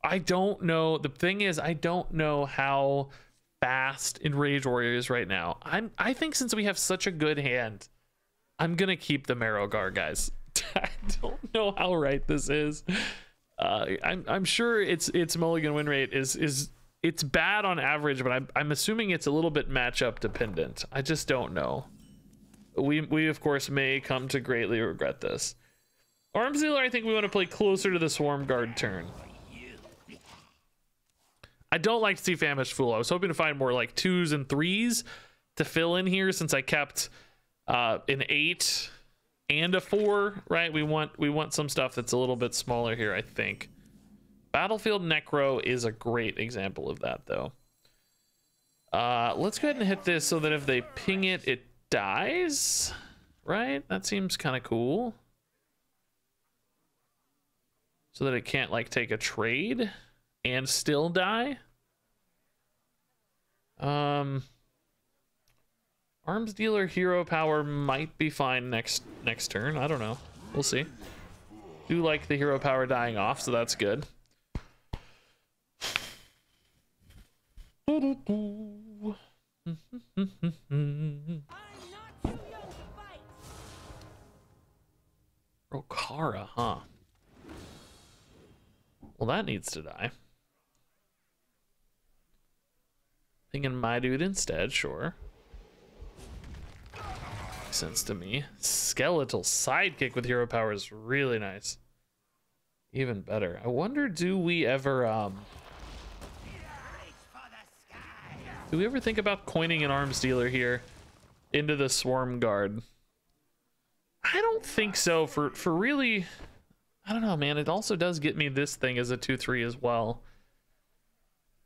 I don't know. The thing is, I don't know how fast Enrage Warrior is right now. I'm. I think since we have such a good hand, I'm gonna keep the Marrowgar guys. I don't know how right this is uh, I'm I'm sure its its mulligan win rate is is it's bad on average, but I'm I'm assuming it's a little bit matchup dependent. I just don't know. We we of course may come to greatly regret this. Arms I think we want to play closer to the swarm guard turn. I don't like to see famished fool. I was hoping to find more like twos and threes to fill in here since I kept uh, an eight and a four, right? We want we want some stuff that's a little bit smaller here, I think. Battlefield Necro is a great example of that, though. Uh, let's go ahead and hit this so that if they ping it, it dies, right? That seems kind of cool. So that it can't like take a trade and still die. Um, Arms dealer hero power might be fine next next turn. I don't know. We'll see. Do like the hero power dying off, so that's good. Rokara, huh? Well, that needs to die. Thinking my dude instead, sure. Makes sense to me. Skeletal sidekick with hero power is really nice. Even better. I wonder, do we ever, um... Do we ever think about coining an arms dealer here into the swarm guard? I don't think so for, for really... I don't know, man. It also does get me this thing as a 2-3 as well.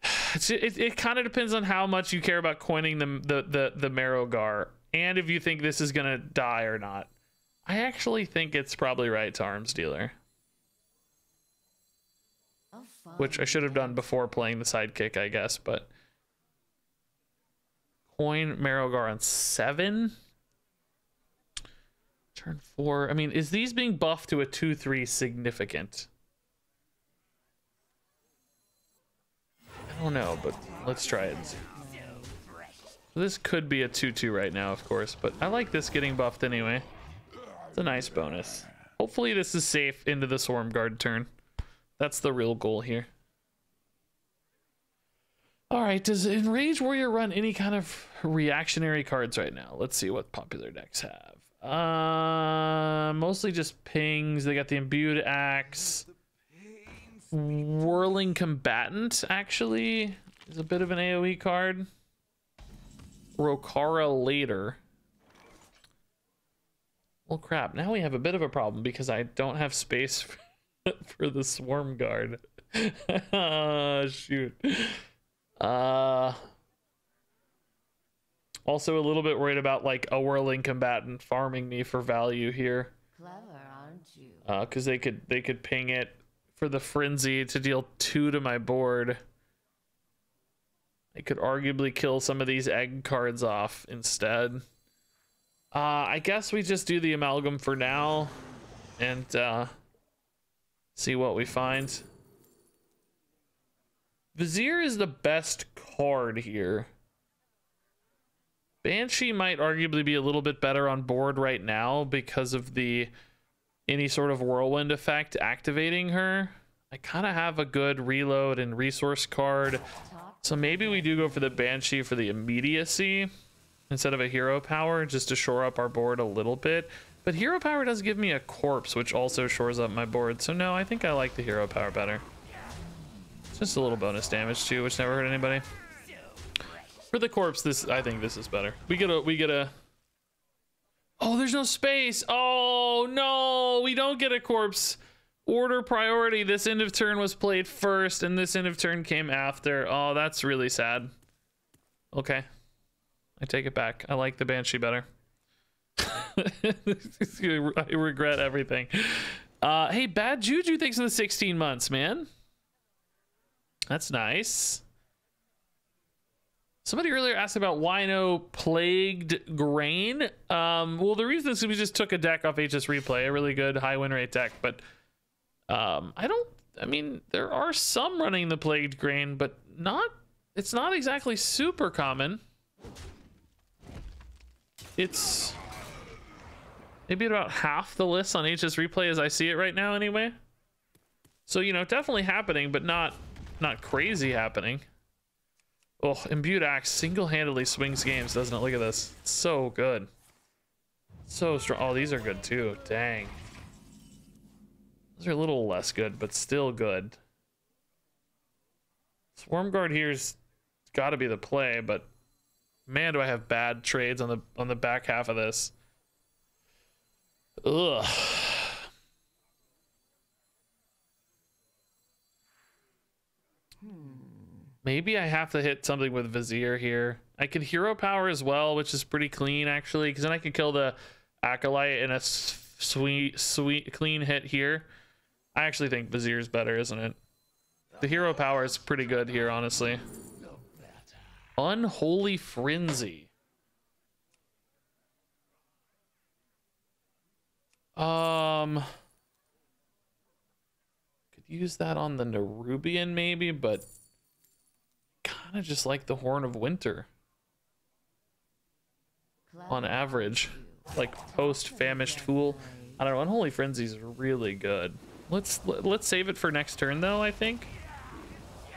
It's, it it kind of depends on how much you care about coining the the the, the Marrowgar and if you think this is gonna die or not. I actually think it's probably right to arms dealer, which I should have done before playing the sidekick, I guess. But coin Marrowgar on seven. Turn four. I mean, is these being buffed to a two three significant? I don't know, but let's try it. This could be a 2-2 right now, of course, but I like this getting buffed anyway. It's a nice bonus. Hopefully this is safe into the Swarm Guard turn. That's the real goal here. All right, does Enrage Warrior run any kind of reactionary cards right now? Let's see what popular decks have. Uh, mostly just pings. They got the Imbued Axe. Whirling Combatant, actually, is a bit of an AoE card. Rokara later. Well, crap. Now we have a bit of a problem because I don't have space for the Swarm Guard. Ah, shoot. Uh, also, a little bit worried about like a Whirling Combatant farming me for value here clever, aren't you? Uh, because they could they could ping it for the frenzy to deal two to my board. I could arguably kill some of these egg cards off instead. Uh, I guess we just do the amalgam for now and uh, see what we find. Vizier is the best card here. Banshee might arguably be a little bit better on board right now because of the any sort of whirlwind effect activating her. I kind of have a good reload and resource card. So maybe we do go for the Banshee for the immediacy instead of a hero power just to shore up our board a little bit. But hero power does give me a corpse, which also shores up my board. So no, I think I like the hero power better. Just a little bonus damage too, which never hurt anybody. For the corpse, this I think this is better. We get a we get a Oh, there's no space. Oh no, we don't get a corpse. Order priority. This end of turn was played first, and this end of turn came after. Oh, that's really sad. Okay. I take it back. I like the Banshee better. I regret everything. Uh, hey, Bad Juju, thanks for the 16 months, man. That's nice. Somebody earlier asked about Wino Plagued Grain. Um, well, the reason is we just took a deck off HS Replay, a really good high win rate deck, but um, I don't. I mean, there are some running the Plagued Grain, but not. It's not exactly super common. It's maybe about half the list on HS Replay as I see it right now, anyway. So you know, definitely happening, but not not crazy happening. Oh, Imbued Axe single-handedly swings games, doesn't it? Look at this. so good. So strong. Oh, these are good too. Dang. Those are a little less good, but still good. Swarm Guard here's got to be the play, but man, do I have bad trades on the on the back half of this. Ugh. Maybe I have to hit something with Vizier here. I could hero power as well, which is pretty clean actually, because then I can kill the acolyte in a sweet, sweet, clean hit here. I actually think Vizier's better, isn't it? The hero power is pretty good here, honestly. Unholy Frenzy. Um use that on the Nerubian maybe, but kind of just like the Horn of Winter on average, like post famished fool. I don't know. Unholy Frenzy is really good. Let's let's save it for next turn though. I think.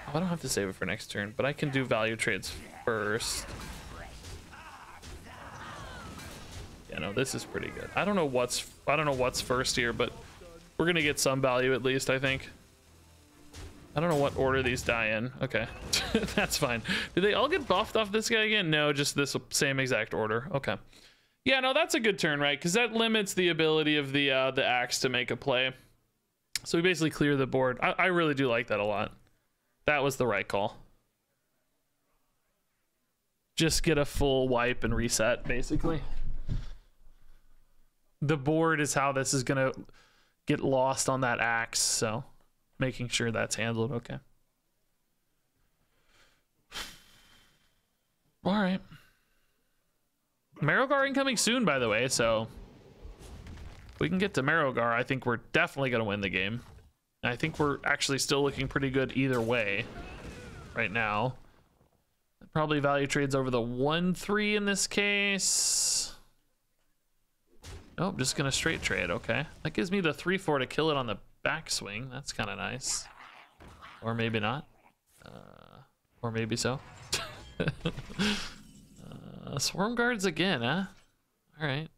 Oh, I don't have to save it for next turn, but I can do value trades first. Yeah, no, this is pretty good. I don't know what's I don't know what's first here, but we're gonna get some value at least. I think. I don't know what order these die in. Okay, that's fine. Did they all get buffed off this guy again? No, just this same exact order. Okay. Yeah, no, that's a good turn, right? Because that limits the ability of the uh, the axe to make a play. So we basically clear the board. I, I really do like that a lot. That was the right call. Just get a full wipe and reset, basically. The board is how this is gonna get lost on that axe, so making sure that's handled okay. All right. Marrowgar incoming soon, by the way, so we can get to Marrowgar, I think we're definitely going to win the game. I think we're actually still looking pretty good either way right now. Probably value trades over the 1-3 in this case. Nope, just going to straight trade, okay. That gives me the 3-4 to kill it on the backswing. That's kind of nice. Or maybe not. Uh, or maybe so. uh, swarm guards again, huh? All right.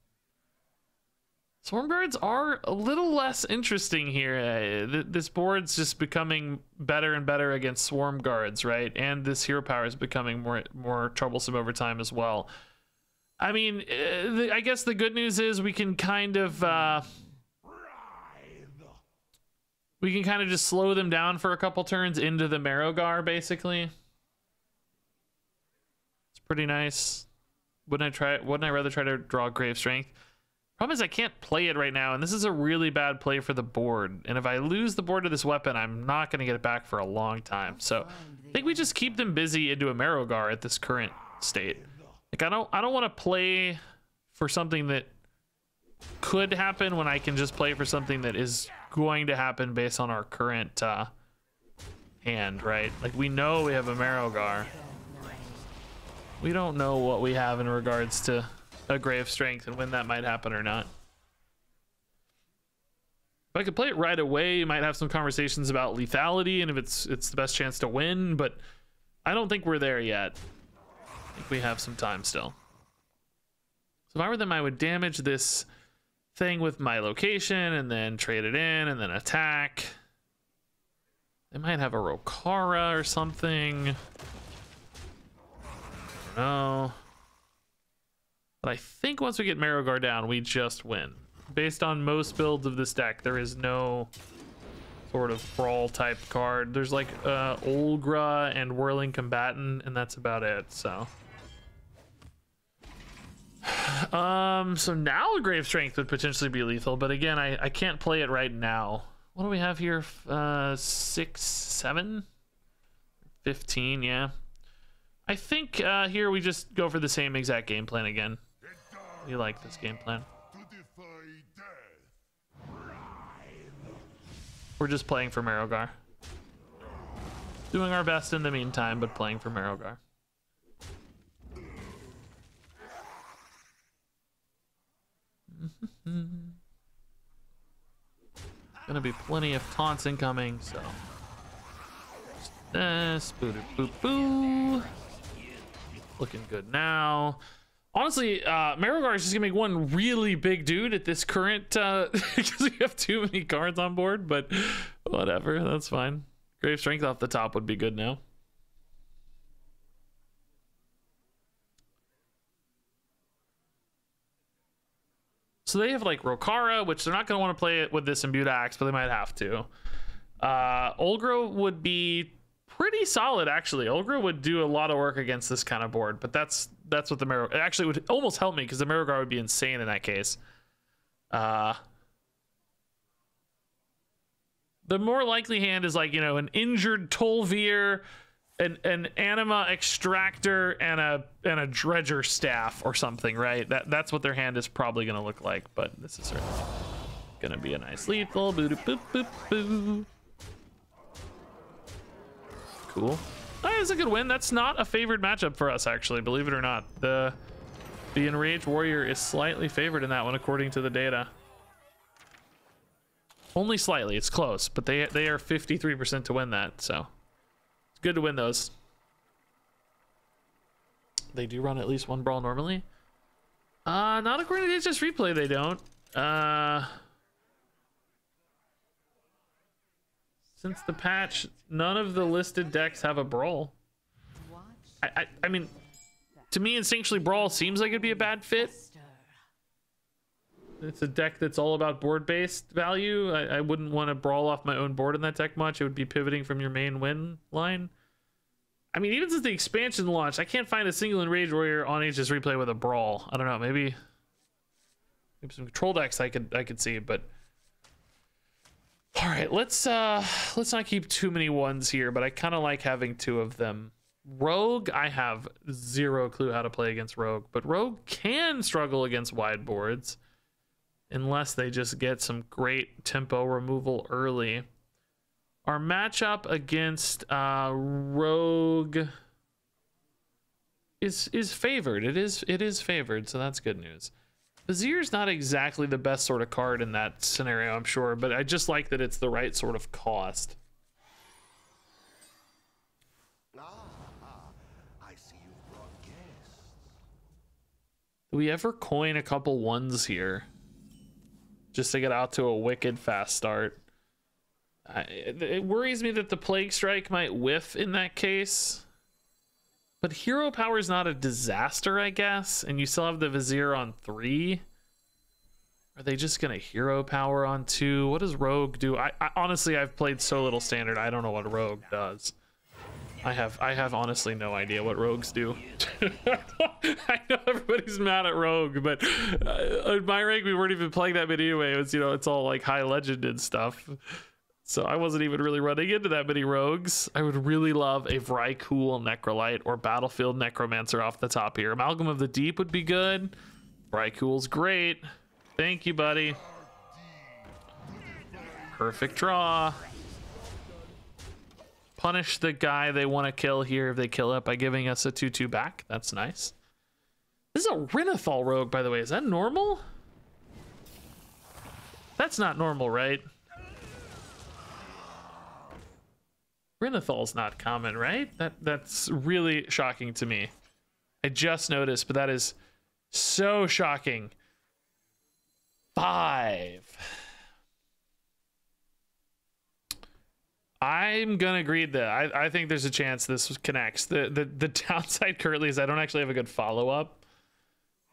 Swarm guards are a little less interesting here. Uh, th this board's just becoming better and better against swarm guards, right? And this hero power is becoming more more troublesome over time as well. I mean, uh, I guess the good news is we can kind of uh, we can kind of just slow them down for a couple turns into the Marrowgar, basically. It's pretty nice. Wouldn't I try? Wouldn't I rather try to draw Grave Strength? Problem is I can't play it right now, and this is a really bad play for the board. And if I lose the board to this weapon, I'm not going to get it back for a long time. So I think we just keep them busy into a Marrowgar at this current state. Like I don't, I don't want to play for something that could happen when I can just play for something that is going to happen based on our current uh, hand, right? Like we know we have a Marrowgar. We don't know what we have in regards to a grave strength and when that might happen or not. If I could play it right away, you might have some conversations about lethality and if it's it's the best chance to win, but I don't think we're there yet. I think we have some time still. So if I were them, I would damage this thing with my location and then trade it in and then attack. They might have a Rokara or something. I don't know. But I think once we get Marrowgar down, we just win. Based on most builds of this deck, there is no sort of brawl type card. There's like uh, Olgra and Whirling Combatant, and that's about it. So, um, so now Grave Strength would potentially be lethal, but again, I I can't play it right now. What do we have here? Uh, six, seven, fifteen. Yeah. I think uh, here we just go for the same exact game plan again. We like this game plan. We're just playing for Marrowgar. Doing our best in the meantime, but playing for Marrowgar. Gonna be plenty of taunts incoming, so. This, boo boo boo. Looking good now. Honestly, uh, Marrowgar is just gonna make one really big dude at this current, uh, because we have too many cards on board, but whatever, that's fine. Grave Strength off the top would be good now. So they have like Rokara, which they're not going to want to play it with this Imbued Axe, but they might have to. Uh, Olgra would be pretty solid actually. Olgra would do a lot of work against this kind of board, but that's that's what the Marrow it actually would almost help me because the Marrowgar would be insane in that case. Uh the more likely hand is like, you know, an injured Tol'vir, an an anima extractor, and a and a dredger staff or something, right? That that's what their hand is probably gonna look like, but this is certainly gonna be a nice lethal. Boo boop boop boo. Cool. Oh, that is a good win. That's not a favored matchup for us, actually. Believe it or not, the the enraged warrior is slightly favored in that one, according to the data. Only slightly. It's close, but they they are 53% to win that, so it's good to win those. They do run at least one brawl normally. Uh, not according to HS replay. They don't. Uh, since the patch, none of the listed decks have a brawl. I, I, I mean, to me, instinctually, brawl seems like it'd be a bad fit. It's a deck that's all about board-based value. I, I wouldn't want to brawl off my own board in that deck much. It would be pivoting from your main win line. I mean, even since the expansion launched, I can't find a single Enraged Warrior on HS Replay with a brawl. I don't know, maybe, maybe some control decks I could I could see, but all right, let's uh let's not keep too many ones here, but I kind of like having two of them. Rogue, I have zero clue how to play against Rogue, but Rogue can struggle against wide boards unless they just get some great tempo removal early. Our matchup against uh, Rogue is is favored. It is it is favored, so that's good news. Vizier's not exactly the best sort of card in that scenario, I'm sure, but I just like that it's the right sort of cost. I see you've brought guests. Do we ever coin a couple ones here? Just to get out to a wicked fast start. I, it worries me that the Plague Strike might whiff in that case. But Hero Power is not a disaster, I guess. And you still have the Vizier on three. Are they just going to Hero Power on two? What does Rogue do? I, I honestly, I've played so little Standard. I don't know what Rogue does. I have I have honestly no idea what rogues do. I know everybody's mad at Rogue, but uh, in my rank we weren't even playing that many anyway. It was you know it's all like high legend and stuff. So I wasn't even really running into that many rogues. I would really love a Vrykul Necrolite or Battlefield Necromancer off the top here. Amalgam of the Deep would be good. Vrykul's great. Thank you, buddy. Perfect draw punish the guy they want to kill here if they kill it by giving us a 2-2 back. That's nice. This is a Renathal rogue, by the way. Is that normal? That's not normal, right? Renathal's not common, right? That That's really shocking to me. I just noticed, but that is so shocking. Five. I'm gonna agree that I, I think there's a chance this connects. The, the the downside currently is I don't actually have a good follow up.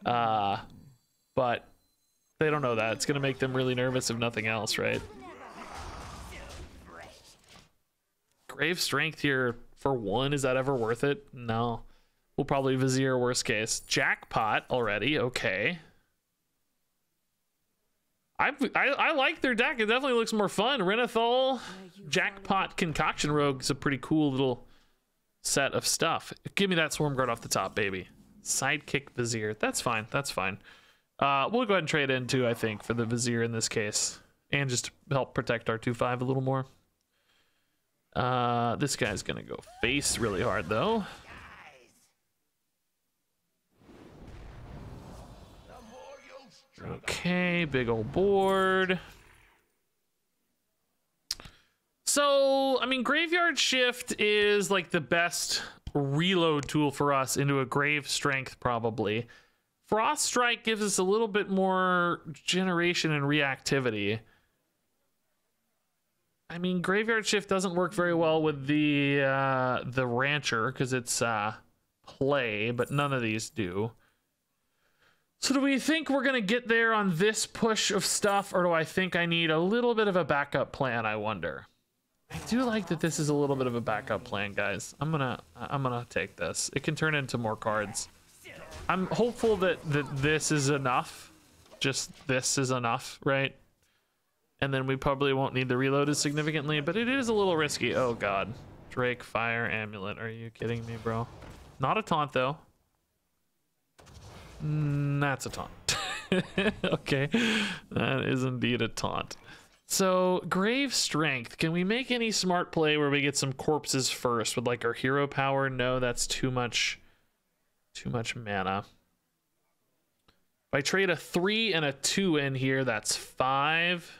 Uh, but they don't know that. It's gonna make them really nervous if nothing else, right? Grave strength here for one. Is that ever worth it? No. We'll probably vizier worst case. Jackpot already. Okay. I, I, like their deck. It definitely looks more fun. Renathal, Jackpot, Concoction Rogue is a pretty cool little set of stuff. Give me that Swarm Guard off the top, baby. Sidekick Vizier. That's fine. That's fine. Uh, we'll go ahead and trade in too, I think, for the Vizier in this case. And just help protect our 2-5 a little more. Uh, this guy's going to go face really hard, though. Okay, big old board. So, I mean, Graveyard Shift is like the best reload tool for us into a Grave Strength, probably. Frost Strike gives us a little bit more generation and reactivity. I mean, Graveyard Shift doesn't work very well with the uh, the Rancher because it's uh, play, but none of these do. So do we think we're going to get there on this push of stuff, or do I think I need a little bit of a backup plan, I wonder? I do like that this is a little bit of a backup plan, guys. I'm gonna I'm gonna take this. It can turn into more cards. I'm hopeful that, that this is enough. Just this is enough, right? And then we probably won't need the reload as significantly, but it is a little risky. Oh god. Drake Fire Amulet. Are you kidding me, bro? Not a taunt though. Mm, that's a taunt. okay, that is indeed a taunt. So, Grave Strength. Can we make any smart play where we get some corpses first with like our hero power? No, that's too much. Too much mana. If I trade a three and a two in here, that's five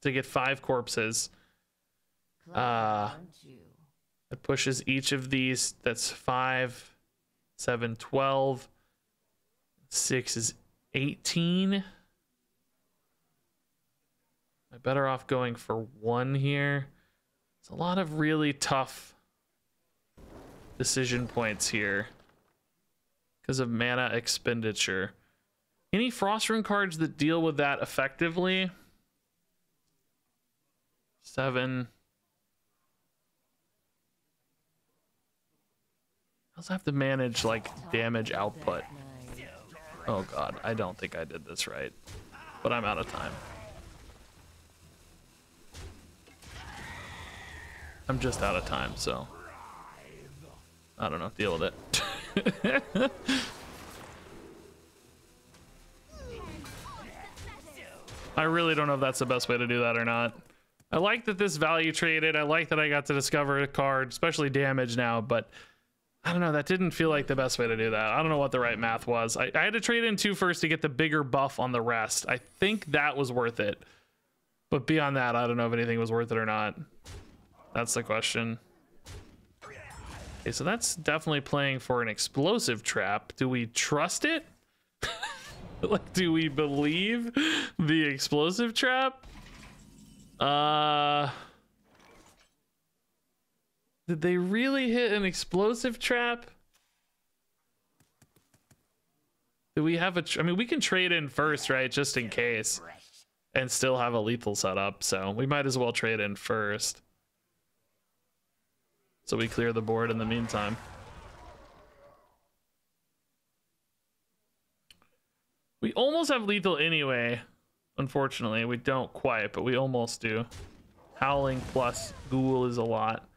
to get five corpses. Uh? It pushes each of these. That's five, seven, 12. Six is 18. Am I better off going for one here? It's a lot of really tough decision points here because of mana expenditure. Any Frost Rune cards that deal with that effectively? Seven. I also have to manage like damage output. Oh god, I don't think I did this right. But I'm out of time. I'm just out of time, so I don't know, deal with it. I really don't know if that's the best way to do that or not. I like that this value traded. I like that I got to discover a card, especially damage now, but I don't know. That didn't feel like the best way to do that. I don't know what the right math was. I, I had to trade in two first to get the bigger buff on the rest. I think that was worth it. But beyond that, I don't know if anything was worth it or not. That's the question. Okay, so that's definitely playing for an explosive trap. Do we trust it? like, do we believe the explosive trap? Uh. Did they really hit an explosive trap? Do we have a? I mean, we can trade in first, right? Just in case, and still have a lethal setup. So we might as well trade in first, so we clear the board in the meantime. We almost have lethal anyway. Unfortunately, we don't quite, but we almost do. Howling plus ghoul is a lot.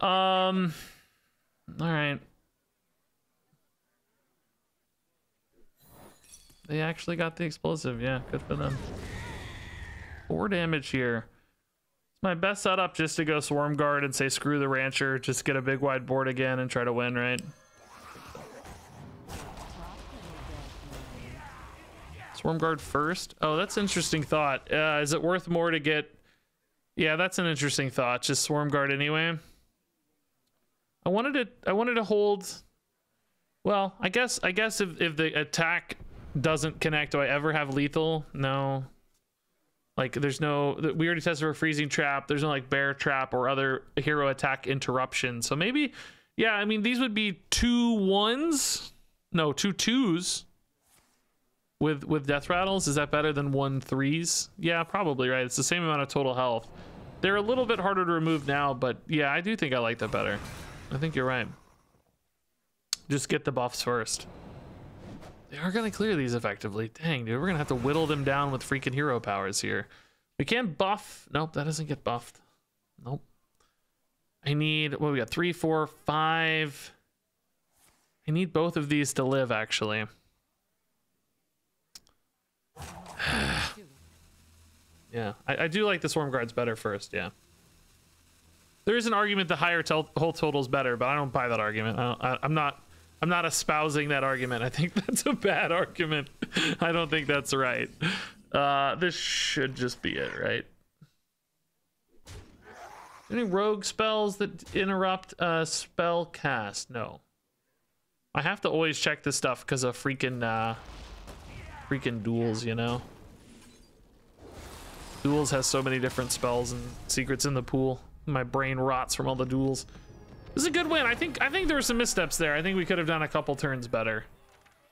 Um. All right. They actually got the explosive. Yeah, good for them. Four damage here. It's my best setup just to go swarm guard and say screw the rancher. Just get a big wide board again and try to win, right? Swarm guard first. Oh, that's interesting thought. Uh, is it worth more to get? Yeah, that's an interesting thought. Just swarm guard anyway. I wanted to. I wanted to hold. Well, I guess. I guess if if the attack doesn't connect, do I ever have lethal? No. Like, there's no. We already tested for freezing trap. There's no like bear trap or other hero attack interruption. So maybe, yeah. I mean, these would be two ones. No, two twos. With with death rattles, is that better than one threes? Yeah, probably right. It's the same amount of total health. They're a little bit harder to remove now, but yeah, I do think I like that better. I think you're right. Just get the buffs first. They are gonna clear these effectively. Dang, dude, we're gonna have to whittle them down with freaking hero powers here. We can't buff. Nope, that doesn't get buffed. Nope. I need what we got three, four, five. I need both of these to live actually. yeah, I, I do like the swarm guards better first. Yeah. There is an argument the higher whole total is better, but I don't buy that argument. I I'm not. I'm not espousing that argument. I think that's a bad argument. I don't think that's right. Uh, this should just be it, right? Any rogue spells that interrupt a spell cast? No. I have to always check this stuff because of freaking uh, freaking duels, you know. Duels has so many different spells and secrets in the pool. My brain rots from all the duels. This is a good win. I think I think there were some missteps there. I think we could have done a couple turns better.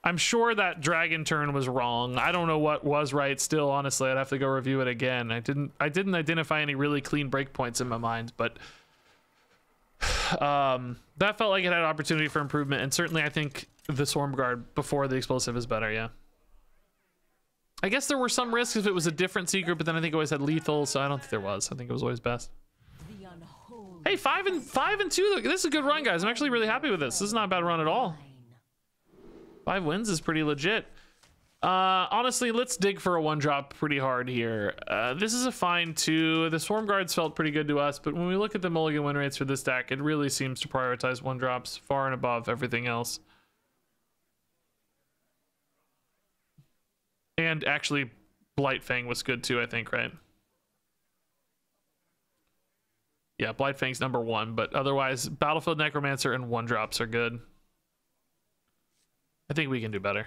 I'm sure that dragon turn was wrong. I don't know what was right still, honestly. I'd have to go review it again. I didn't I didn't identify any really clean breakpoints in my mind, but um that felt like it had opportunity for improvement and certainly I think the swarm guard before the explosive is better, yeah. I guess there were some risks if it was a different secret, but then I think it always had lethal, so I don't think there was. I think it was always best. Hey, five and five and two. This is a good run, guys. I'm actually really happy with this. This is not a bad run at all. Five wins is pretty legit. Uh, honestly, let's dig for a one drop pretty hard here. Uh, this is a fine two. The Swarm Guards felt pretty good to us, but when we look at the mulligan win rates for this deck, it really seems to prioritize one drops far and above everything else. And actually, Blightfang was good too, I think, right? Yeah, Blightfang's number one, but otherwise, Battlefield Necromancer and one drops are good. I think we can do better.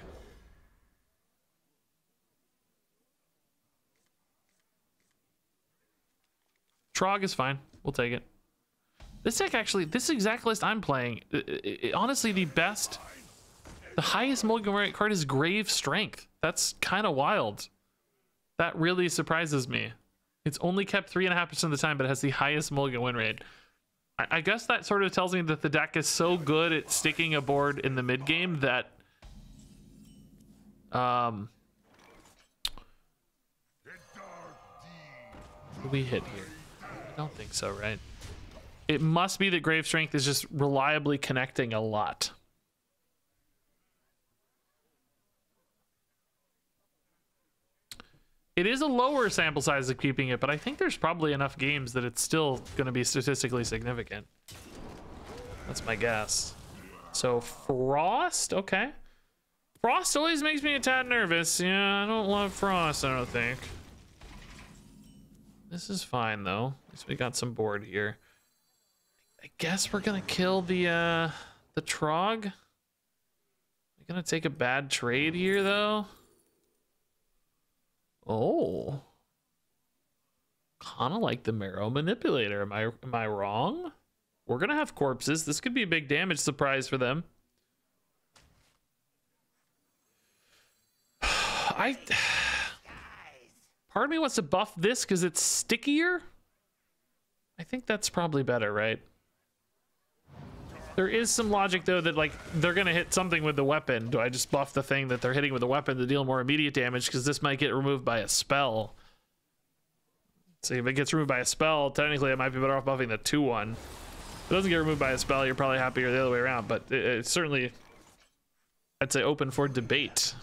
Trog is fine. We'll take it. This deck actually, this exact list I'm playing, i- i- i- honestly, the best, the highest mulligan card is Grave Strength. That's kind of wild. That really surprises me. It's only kept three and a half percent of the time, but it has the highest mulligan win rate. I, I guess that sort of tells me that the deck is so good at sticking a board in the mid game that, um, we hit here? I don't think so, right? It must be that Grave Strength is just reliably connecting a lot. It is a lower sample size of keeping it, but I think there's probably enough games that it's still going to be statistically significant. That's my guess. So Frost, okay. Frost always makes me a tad nervous. Yeah, I don't love Frost, I don't think. This is fine though. At least we got some board here. I guess we're gonna kill the uh the Trog. We're gonna take a bad trade here though. Oh. Kinda like the Marrow Manipulator. Am I am I wrong? We're gonna have corpses. This could be a big damage surprise for them. I part of me wants to buff this because it's stickier. I think that's probably better, right? There is some logic though that like they're gonna hit something with the weapon. Do I just buff the thing that they're hitting with the weapon to deal more immediate damage? Because this might get removed by a spell. See if it gets removed by a spell, technically it might be better off buffing the two one. If it doesn't get removed by a spell, you're probably happier the other way around. But it, it's certainly, I'd say, open for debate.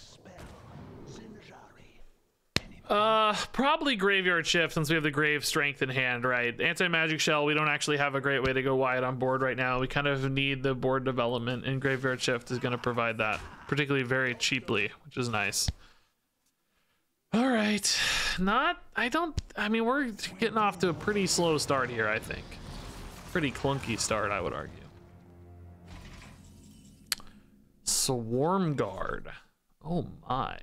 Uh, probably Graveyard Shift since we have the Grave Strength in hand, right? Anti-Magic Shell, we don't actually have a great way to go wide on board right now. We kind of need the board development, and Graveyard Shift is going to provide that, particularly very cheaply, which is nice. All right, not, I don't, I mean, we're getting off to a pretty slow start here, I think. Pretty clunky start, I would argue. Swarm Guard. Oh my.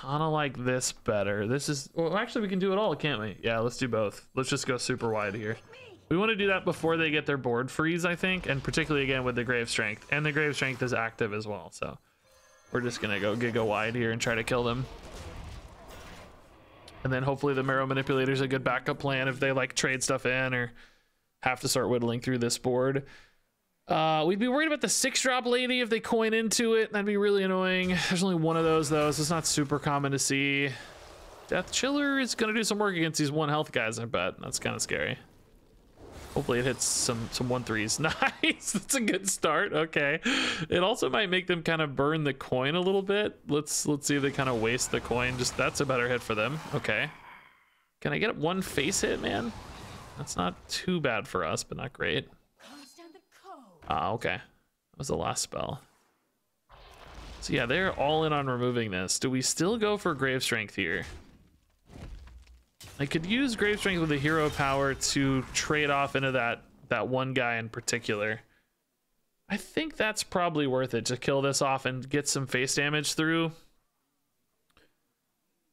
Kind of like this better. This is well, actually we can do it all, can't we? Yeah, let's do both. Let's just go super wide here. We want to do that before they get their board freeze, I think, and particularly again with the grave strength. And the grave strength is active as well, so we're just gonna go giga wide here and try to kill them. And then hopefully the marrow manipulator is a good backup plan if they like trade stuff in or have to start whittling through this board. Uh, we'd be worried about the six drop lady if they coin into it. That'd be really annoying. There's only one of those though, so it's not super common to see. Death Chiller is gonna do some work against these one health guys, I bet. That's kind of scary. Hopefully it hits some some one threes. Nice. That's a good start. Okay. It also might make them kind of burn the coin a little bit. Let's let's see if they kind of waste the coin. Just that's a better hit for them. Okay. Can I get one face hit, man? That's not too bad for us, but not great. Ah, okay. That was the last spell. So yeah, they're all in on removing this. Do we still go for Grave Strength here? I could use Grave Strength with the hero power to trade off into that that one guy in particular. I think that's probably worth it to kill this off and get some face damage through.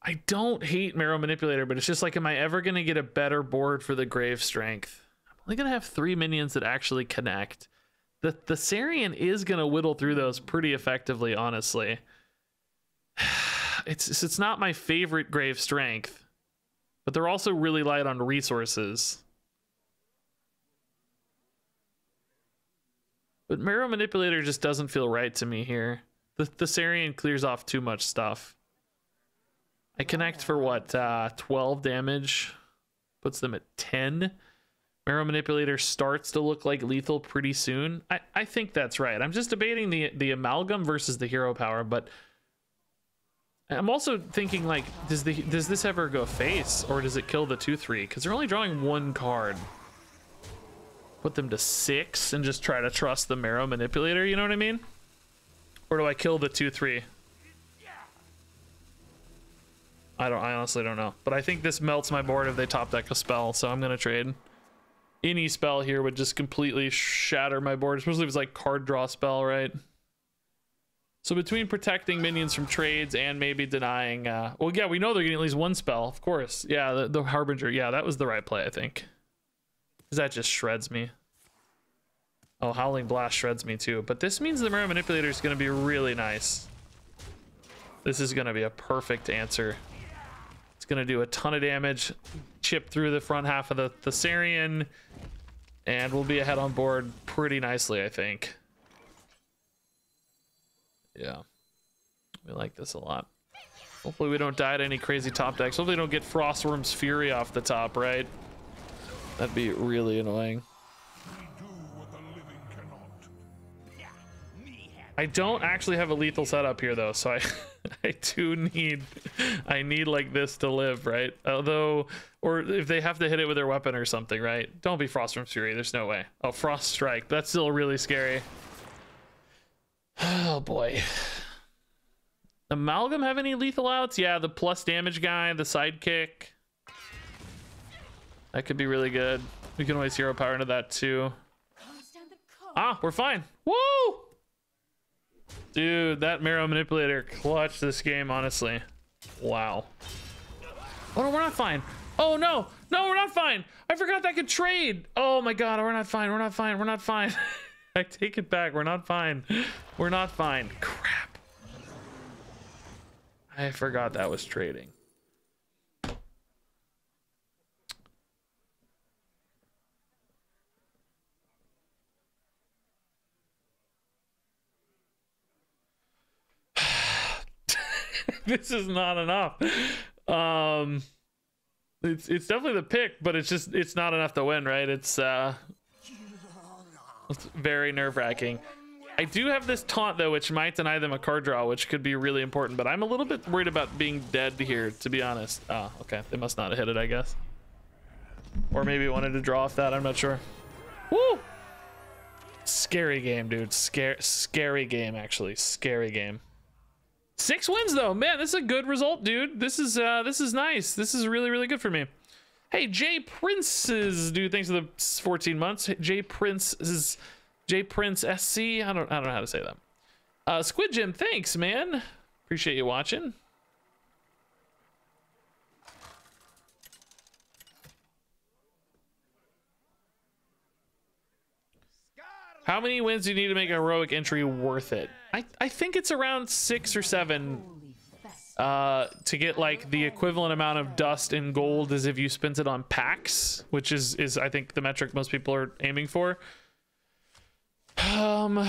I don't hate Marrow Manipulator, but it's just like, am I ever going to get a better board for the Grave Strength? I'm only going to have three minions that actually connect. The, the Thassarian is going to whittle through those pretty effectively, honestly. It's, it's not my favorite Grave Strength, but they're also really light on resources. But Marrow Manipulator just doesn't feel right to me here. The, the Thassarian clears off too much stuff. I connect for what, uh, 12 damage? Puts them at 10. Marrow Manipulator starts to look like lethal pretty soon. I, I think that's right. I'm just debating the the amalgam versus the hero power, but I'm also thinking like, does the does this ever go face or does it kill the two three? Because they're only drawing one card. Put them to six and just try to trust the Marrow Manipulator. You know what I mean? Or do I kill the two three? I don't. I honestly don't know. But I think this melts my board if they top deck a spell, so I'm gonna trade. Any spell here would just completely shatter my board, especially if it's like card draw spell, right? So between protecting minions from trades and maybe denying, uh, well, yeah, we know they're getting at least one spell, of course. Yeah, the, the Harbinger. Yeah, that was the right play, I think. Because that just shreds me. Oh, Howling Blast shreds me too. But this means the Marrow Manipulator is going to be really nice. This is going to be a perfect answer. It's going to do a ton of damage, chip through the front half of the Thassarian, and we'll be ahead on board pretty nicely, I think. Yeah. We like this a lot. Hopefully we don't die to any crazy top decks. Hopefully we don't get Frostwyrm's Fury off the top, right? That'd be really annoying. I don't actually have a lethal setup here though, so I I do need I need like this to live, right? Although or if they have to hit it with their weapon or something, right? Don't be Frostwyrm's Fury, there's no way. Oh, Frost Strike. That's still really scary. Oh boy. Amalgam have any lethal outs? Yeah, the plus damage guy, the sidekick. That could be really good. We can always hero power into that too. Ah, we're fine. Woo! Dude, that Marrow Manipulator clutched this game, honestly. Wow. Oh no, we're not fine. Oh no, no, we're not fine. I forgot that could trade. Oh my god, we're not fine. We're not fine. We're not fine. I take it back. We're not fine. We're not fine. Crap. I forgot that was trading. this is not enough. Um it's it's definitely the pick, but it's just it's not enough to win, right? It's uh it's very nerve-wracking. I do have this taunt though, which might deny them a card draw, which could be really important, but I'm a little bit worried about being dead here, to be honest. Oh, okay. They must not have hit it, I guess. Or maybe wanted to draw off that, I'm not sure. Woo! Scary game, dude. Scary scary game, actually. Scary game. Six wins though, man. This is a good result, dude. This is uh, this is nice. This is really really good for me. Hey, Jay Prince's dude. Thanks for the 14 months. Jay Prince is Jay Prince SC. I don't I don't know how to say that. Uh, Squid Jim, thanks, man. Appreciate you watching. How many wins do you need to make a heroic entry worth it? I, I think it's around six or seven uh, to get like the equivalent amount of dust and gold as if you spent it on packs, which is is I think the metric most people are aiming for. Um,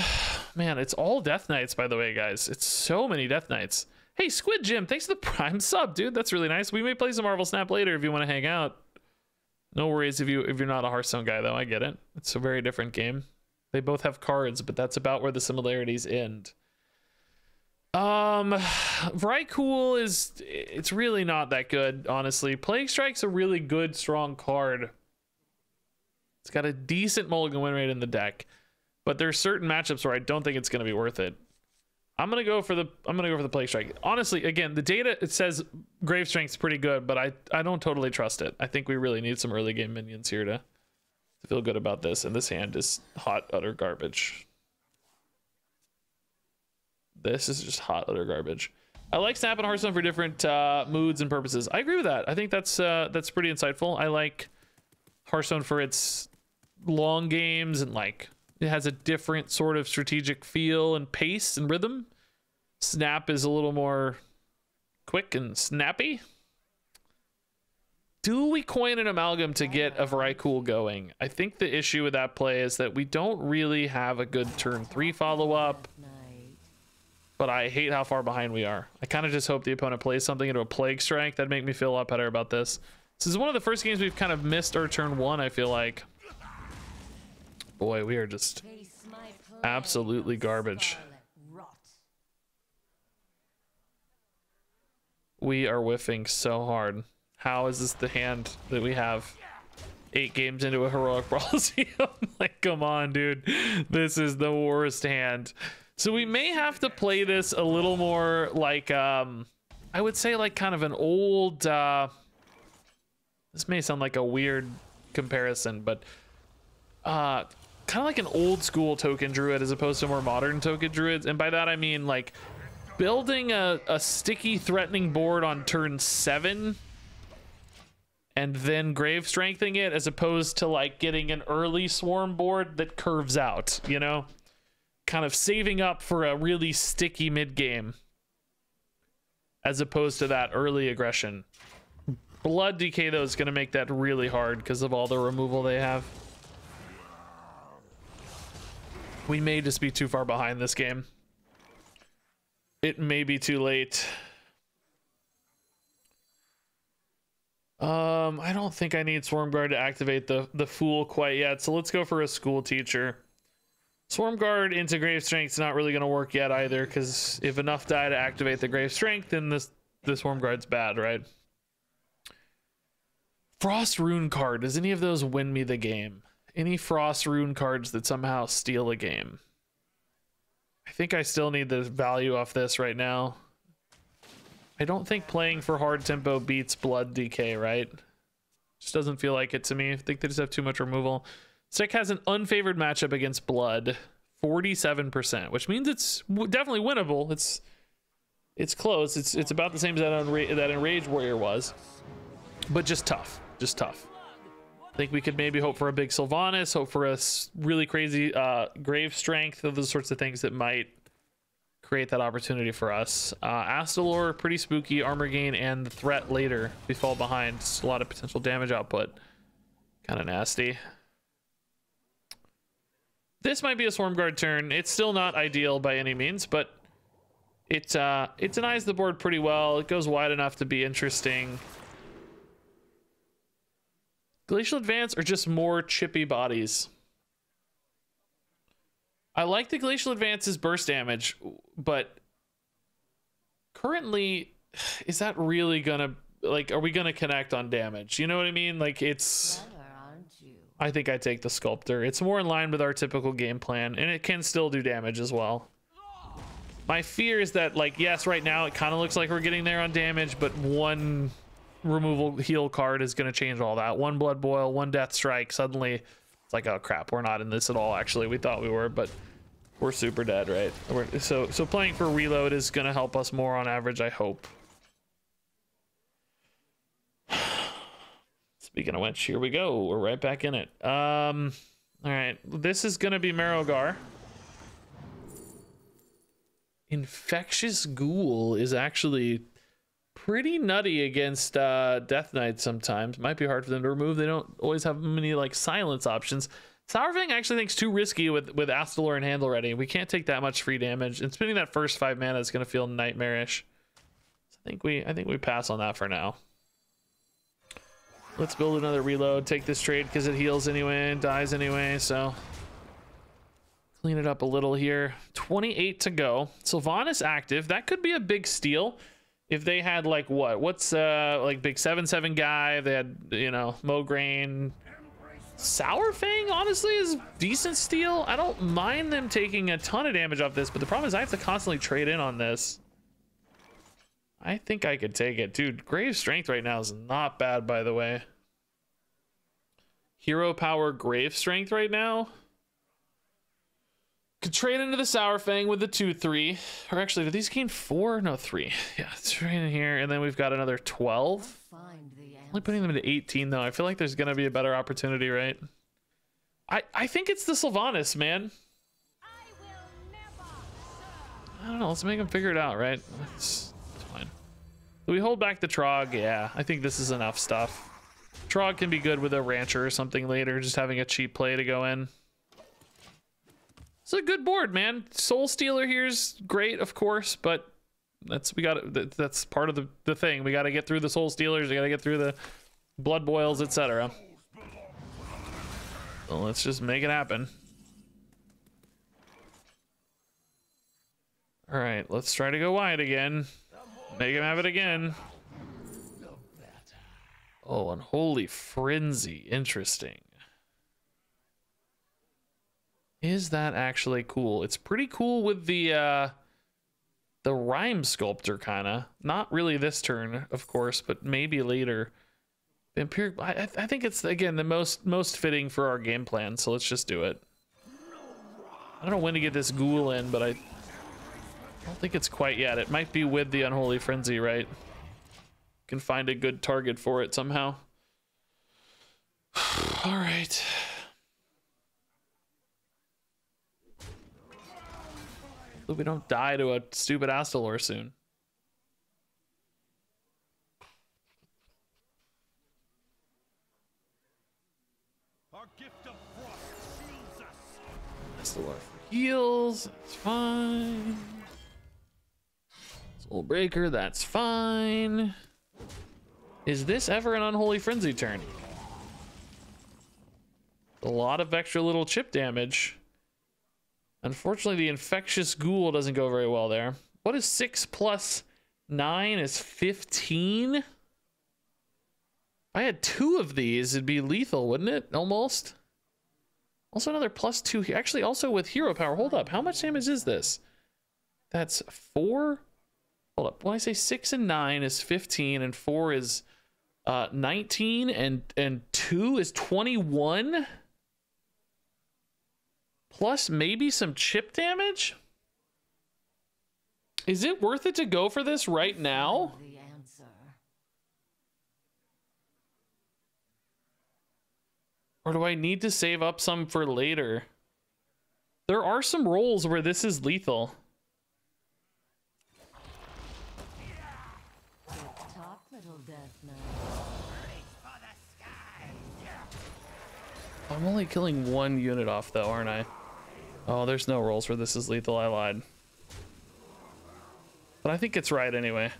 man, it's all Death Knights, by the way, guys. It's so many Death Knights. Hey, Squid Jim, thanks for the Prime sub, dude. That's really nice. We may play some Marvel Snap later if you want to hang out. No worries if you if you're not a Hearthstone guy though. I get it. It's a very different game. They both have cards, but that's about where the similarities end. Um, Vrykul is it's really not that good, honestly. Plague Strike's a really good, strong card. It's got a decent mulligan win rate in the deck, but there's certain matchups where I don't think it's going to be worth it. I'm gonna go for the I'm gonna go for the Plague Strike. Honestly, again, the data it says Grave Strength's pretty good, but I I don't totally trust it. I think we really need some early game minions here to to feel good about this, and this hand is hot utter garbage. This is just hot utter garbage. I like Snap and Hearthstone for different uh, moods and purposes. I agree with that. I think that's uh, that's pretty insightful. I like Hearthstone for its long games and like it has a different sort of strategic feel and pace and rhythm. Snap is a little more quick and snappy. Do we coin an amalgam to get a Vrykul going? I think the issue with that play is that we don't really have a good turn three follow up but I hate how far behind we are. I kind of just hope the opponent plays something into a Plague Strike. That'd make me feel a lot better about this. This is one of the first games we've kind of missed our turn one, I feel like. boy, we are just Absolutely garbage. we are whiffing so hard. How is this the hand that we have? Eight games into a heroic Brawl like, come on, dude. This is the worst hand. So we may have to play this a little more like um I would say like kind of an old uh this may sound like a weird comparison, but uh kind of like an old school token druid as opposed to more modern token druids. And by that I mean like building a, a sticky threatening board on turn seven and then grave strengthening it as opposed to like getting an early swarm board that curves out, you know? Kind of saving up for a really sticky mid game as opposed to that early aggression. Blood DK though is going to make that really hard because of all the removal they have. We may just be too far behind this game. It may be too late. Um, I don't think I need Swarm Guard to activate the the Fool quite yet, so let's go for a School Teacher. Swarm Guard into Grave Strength's not really going to work yet either, because if enough die to activate the Grave Strength, then this the Swarm Guard's bad, right? Frost Rune card. Does any of those win me the game? Any Frost Rune cards that somehow steal a game? I think I still need the value off this right now. I don't think playing for hard tempo beats blood DK, right? Just doesn't feel like it to me. I think they just have too much removal. Stick has an unfavored matchup against blood, 47%, which means it's definitely winnable. It's it's close. It's it's about the same as that Enra- that Enraged Warrior was, but just tough, just tough. I think we could maybe hope for a big Sylvanas, hope for a really crazy uh, Grave Strength, of those sorts of things that might create that opportunity for us. Uh, Astalor, pretty spooky, armor gain, and the threat later. We fall behind. It's a lot of potential damage output. Kind of nasty. This might be a Swarm Guard turn. It's still not ideal by any means, but it uh, it denies the board pretty well. It goes wide enough to be interesting. Glacial Advance or just more chippy bodies? I like the Glacial Advance's burst damage, but currently, is that really gonna like? Are we gonna connect on damage? You know what I mean? Like it's. I think I take the Sculptor. It's more in line with our typical game plan, and it can still do damage as well. My fear is that, like, yes, right now it kind of looks like we're getting there on damage, but one removal heal card is going to change all that. One Blood Boil, one Death Strike. Suddenly, it's like, oh crap, we're not in this at all. Actually, we thought we were, but we're super dead, right? We're, so, so playing for reload is going to help us more on average. I hope. Speaking of which, here we go. We're right back in it. Um, all right, this is gonna be Marrowgar. Infectious Ghoul is actually pretty nutty against uh, Death Knight sometimes. Might be hard for them to remove. They don't always have many like silence options. Sourfang actually thinks too risky with with Astalor and Handle Ready. We can't take that much free damage, and spending that first five mana is gonna feel nightmarish. So I think we I think we pass on that for now. Let's build another reload. Take this trade because it heals anyway and dies anyway. So clean it up a little here. 28 to go. Sylvanas active. That could be a big steal if they had like what? What's uh like big seven seven guy? They had you know Mograine. Sour Fang honestly is decent steal. I don't mind them taking a ton of damage off this, but the problem is I have to constantly trade in on this. I think I could take it. Dude, Grave Strength right now is not bad, by the way. Hero Power Grave Strength right now. Could trade into the Sour Fang with the 2-3. Or actually, do these gain 4? No, 3. Yeah, trade in here. And then we've got another 12. Find the Only putting them into 18, though. I feel like there's going to be a better opportunity, right? I, I think it's the Sylvanas, man. I don't know. Let's make them figure it out, right? It's, it's fine. Do we hold back the Trog? Yeah, I think this is enough stuff. Trog can be good with a Rancher or something later, just having a cheap play to go in it's a good board, man. Soul Stealer here's great, of course, but that's we got that's part of the, the thing. We got to get through the Soul Stealers. We got to get through the Blood Boils, etc. Well, let's just make it happen. All right, let's try to go wide again. Make him have it again. Oh, and holy frenzy. Interesting. Is that actually cool? It's pretty cool with the uh the rime sculptor kind of. Not really this turn, of course, but maybe later. Vampiric I, I- I think it's again the most most fitting for our game plan, so let's just do it. I don't know when to get this ghoul in, but I don't think it's quite yet. It might be with the unholy frenzy, right? Can find a good target for it somehow. All right. Hope we don't die to a stupid Astalor soon. Our gift of shields us. Astalor for heals. That's fine. Soul Breaker. That's fine. Is this ever an unholy frenzy turn? A lot of extra little chip damage. Unfortunately, the infectious ghoul doesn't go very well there. What is six plus nine is 15? If I had two of these, it'd be lethal, wouldn't it? Almost. Also another plus two. Actually, also with hero power. Hold up. How much damage is this? That's four. Hold up. When I say six and nine is 15 and four is uh 19 and and two is 21 plus maybe some chip damage? Is it worth it to go for this right now? Or do i need to save up some for later? There are some rolls where this is lethal. I'm only killing one unit off though aren't i oh there's no rolls where this is lethal. I lied. But i think it's right anyway.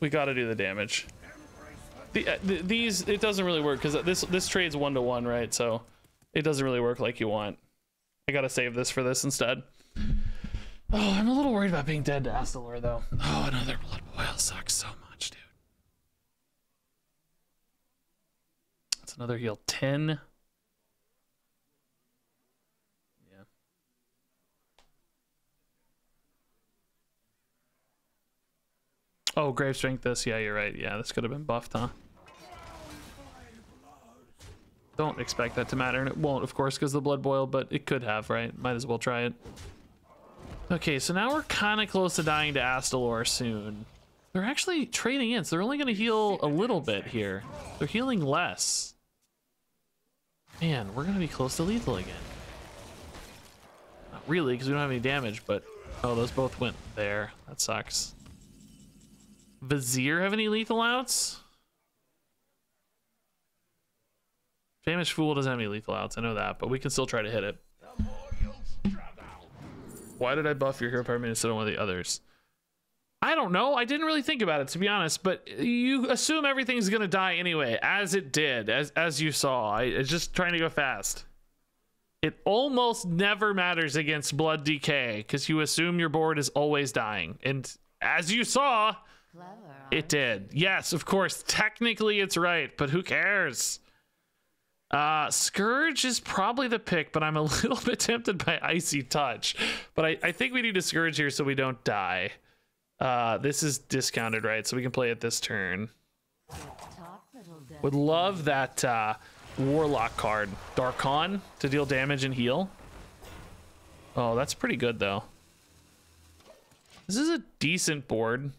We got to do the damage. The, uh, th these it doesn't really work because this this trade's one to one right? So it doesn't really work like you want. I gotta save this for this instead. Oh i'm a little worried about being dead to astalor though. Oh another blood boil sucks so much dude. That's another heal. 10 Oh, grave strength. This, yeah, you're right. Yeah, this could have been buffed, huh? Don't expect that to matter, and it won't, of course, because the blood boil. But it could have, right? Might as well try it. Okay, so now we're kind of close to dying to Astalor soon. They're actually trading in, so they're only going to heal a little bit here. They're healing less. Man, we're going to be close to lethal again. Not really, because we don't have any damage, but... Oh, those both went there. That sucks. Vizier have any lethal outs? Famished Fool doesn't have any lethal outs, I know that, but we can still try to hit it. Why did I buff your hero power instead of one of the others? I don't know. I didn't really think about it to be honest, but you assume everything's gonna die anyway, as it did, as as you saw. I it's just trying to go fast. It almost never matters against blood DK because you assume your board is always dying, and as you saw. It did. Yes, of course. Technically, it's right, but who cares? Uh, Scourge is probably the pick, but I'm a little bit tempted by Icy Touch. But I, I think we need a Scourge here so we don't die. Uh, this is discounted, right? So we can play it this turn. Top little death. Would love that uh, Warlock card, Darkon, to deal damage and heal. Oh, that's pretty good though. This is a decent board.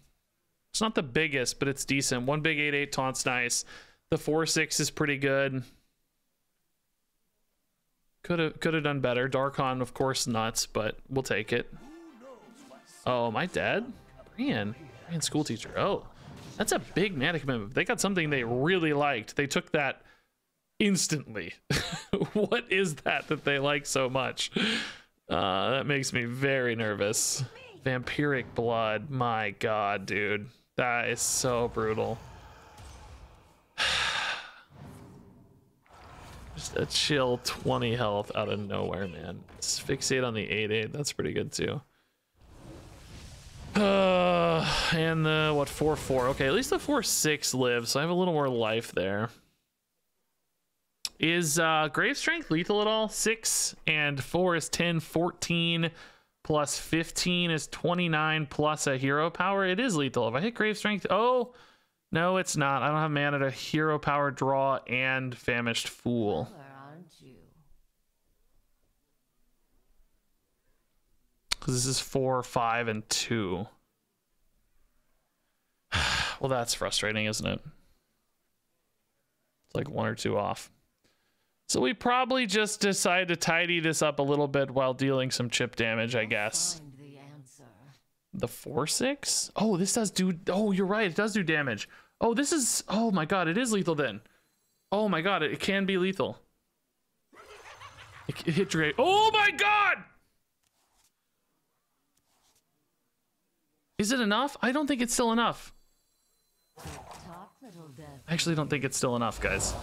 It's not the biggest, but it's decent. One big 8-8 taunt's nice. The 4-6 is pretty good. Could have could have done better. Darkon, of course, nuts, but we'll take it. Oh, am I dead? Brian. Brian school teacher. Oh. That's a big mana commitment. They got something they really liked. They took that instantly. what is that that they like so much? Uh, that makes me very nervous. Vampiric blood. My god, dude. That is so brutal. Just a chill 20 health out of nowhere, man. Fixate on the 8-8. That's pretty good too. Uh, and the what 4-4. Okay, at least the 4-6 lives, so I have a little more life there. Is uh grave strength lethal at all? 6 and 4 is 10, 14 plus 15 is 29 plus a hero power. It is lethal. If I hit grave strength, oh, no, it's not. I don't have mana to hero power draw and famished fool. Where aren't you? Because this is four, five, and two. well, that's frustrating, isn't it? It's like one or two off. So we probably just decide to tidy this up a little bit while dealing some chip damage, I guess. The four six? Oh, this does do. Oh, you're right. It does do damage. Oh, this is. Oh my god, it is lethal then. Oh my god, it, it can be lethal. It, it hit Drake. Oh my god! Is it enough? I don't think it's still enough. Talk, little death. I actually don't think it's still enough, guys.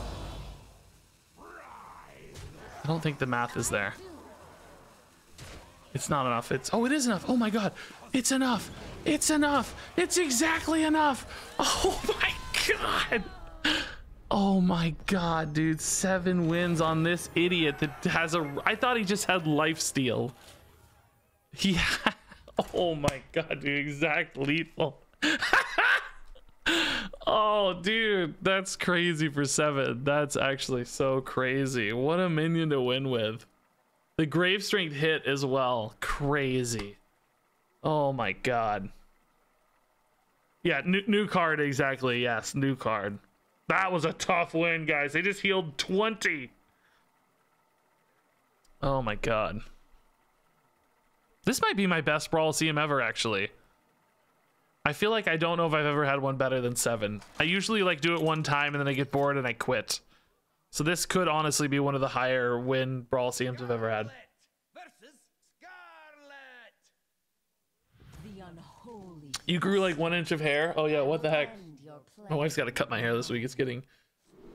I don't think the math is there. It's not enough. It's oh, it is enough. Oh my god, it's enough. It's enough. It's exactly enough. Oh my god. Oh my god, dude. Seven wins on this idiot that has a. I thought he just had life steal. He. ha- Oh my god, dude. Exact lethal. Oh, dude, that's crazy for seven. That's actually so crazy. What a minion to win with. The grave strength hit as well. Crazy. Oh my god. Yeah, new, new card exactly. Yes, new card. That was a tough win, guys. They just healed 20. Oh my god. This might be my best Brawliseum ever, actually. I feel like I don't know if I've ever had one better than seven. I usually like do it one time and then I get bored and I quit. So this could honestly be one of the higher win Brawliseums I've ever had. You grew like one inch of hair? Oh yeah, what the heck? My wife's got to cut my hair this week. It's getting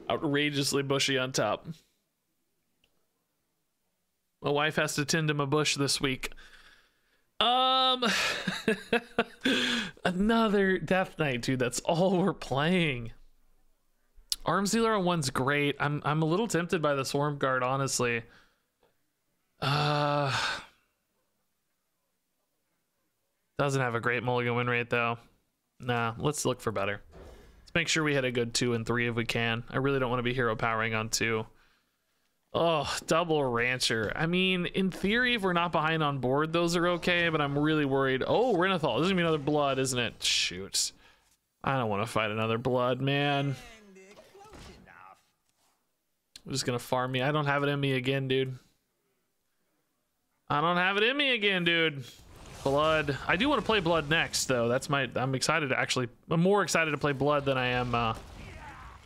outrageously bushy on top. My wife has to tend to my bush this week. Um, another Death Knight, dude. That's all we're playing. Arms dealer on one's great. I'm I'm a little tempted by the Swarm Guard, honestly. Uh, doesn't have a great mulligan win rate though. Nah, let's look for better. Let's make sure we hit a good two and three if we can. I really don't want to be hero powering on two. Oh, double rancher. I mean, in theory, if we're not behind on board, those are okay, but I'm really worried. Oh, Renathal. This is gonna be another blood, isn't it? Shoot. I don't want to fight another blood, man. I'm just gonna farm me. I don't have it in me again, dude. I don't have it in me again, dude. Blood. I do want to play blood next, though. That's my. I'm excited to actually. I'm more excited to play blood than I am uh,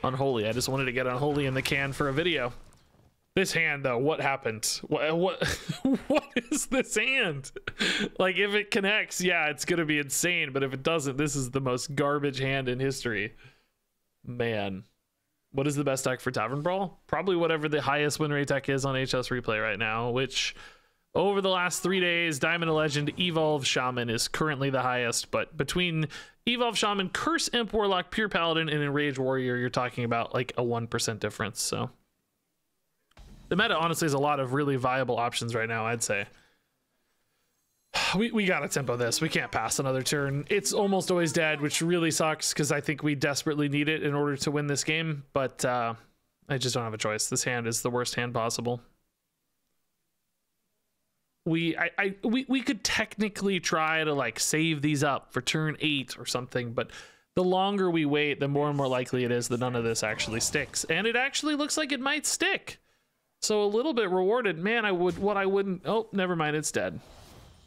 unholy. I just wanted to get unholy in the can for a video. This hand, though, what happened? What? What? what is this hand? like, if it connects, yeah, it's gonna be insane. But if it doesn't, this is the most garbage hand in history. Man. What is the best deck for Tavern Brawl? Probably whatever the highest win rate deck is on HS Replay right now, which over the last three days, Diamond of Legend Evolve Shaman is currently the highest, but between Evolve Shaman, Curse Imp Warlock, Pure Paladin, and Enrage Warrior, you're talking about like a 1% difference. So the meta honestly is a lot of really viable options right now, I'd say. We, we gotta tempo this. We can't pass another turn. It's almost always dead, which really sucks because I think we desperately need it in order to win this game. But uh, I just don't have a choice. This hand is the worst hand possible. We I, I we, we could technically try to like save these up for turn eight or something, but the longer we wait, the more and more likely it is that none of this actually sticks. And it actually looks like it might stick. So a little bit rewarded. Man, I would what I wouldn't oh, never mind, it's dead.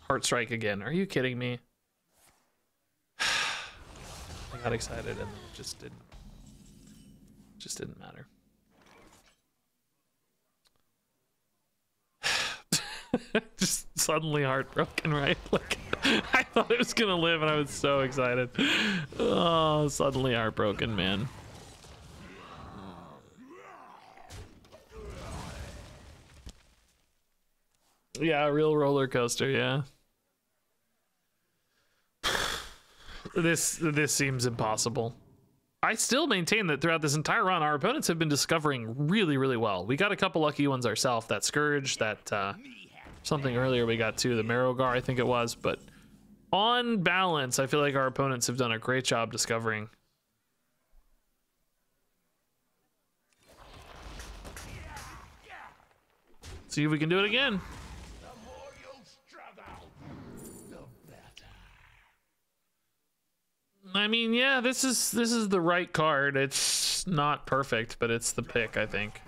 Heart strike again. Are you kidding me? I got excited and it just didn't just didn't matter. just suddenly heartbroken, right? Like I thought it was gonna live and I was so excited. Oh, suddenly heartbroken, man. Yeah, a real roller coaster, yeah. this this seems impossible. I still maintain that throughout this entire run, our opponents have been discovering really, really well. We got a couple lucky ones ourselves. That Scourge, that uh, something earlier we got too, the Marrowgar, I think it was. But on balance, I feel like our opponents have done a great job discovering. See if we can do it again. I mean, yeah, this is this is the right card. It's not perfect, but it's the pick, I think.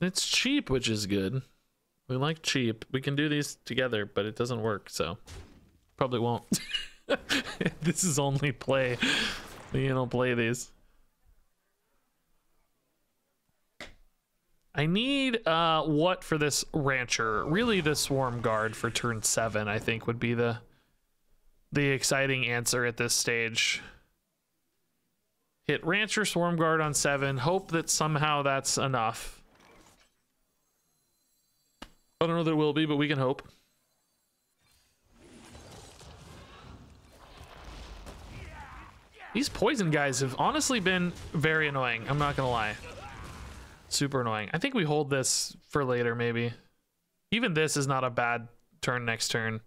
It's cheap, which is good. We like cheap. We can do these together, but it doesn't work, so probably won't. this is only play. You don't play these. I need uh what for this rancher? Really the swarm guard for turn 7 I think would be the the exciting answer at this stage. Hit rancher swarm guard on 7, hope that somehow that's enough. I don't know that it will be, but we can hope. These poison guys have honestly been very annoying. I'm not gonna lie. Super annoying. I think we hold this for later, maybe. Even this is not a bad turn next turn.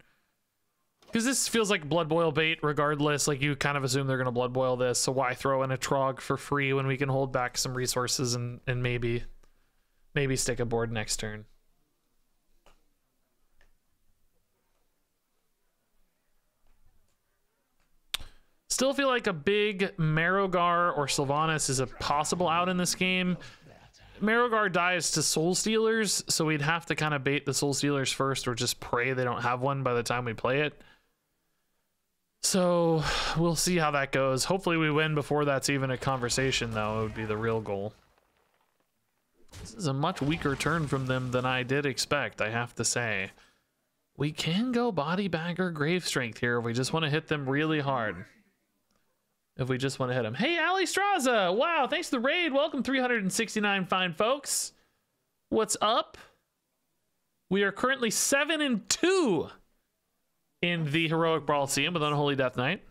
Because this feels like blood boil bait regardless. Like you kind of assume they're gonna blood boil this, so why throw in a trog for free when we can hold back some resources and, and maybe maybe stick a board next turn. Still feel like a big Marrowgar or Sylvanas is a possible out in this game. Marrowgar dies to Soul Stealers, so we'd have to kind of bait the Soul Stealers first or just pray they don't have one by the time we play it. So we'll see how that goes. Hopefully we win before that's even a conversation, though. It would be the real goal. This is a much weaker turn from them than I did expect, I have to say. We can go Body Bag or Grave Strength here if we just want to hit them really hard if we just want to hit them. Hey, Alliestrasza! Wow, thanks for the raid. Welcome, 369 fine folks. What's up? We are currently 7 and 2 in the Heroic Brawliseum with Unholy Death Knight.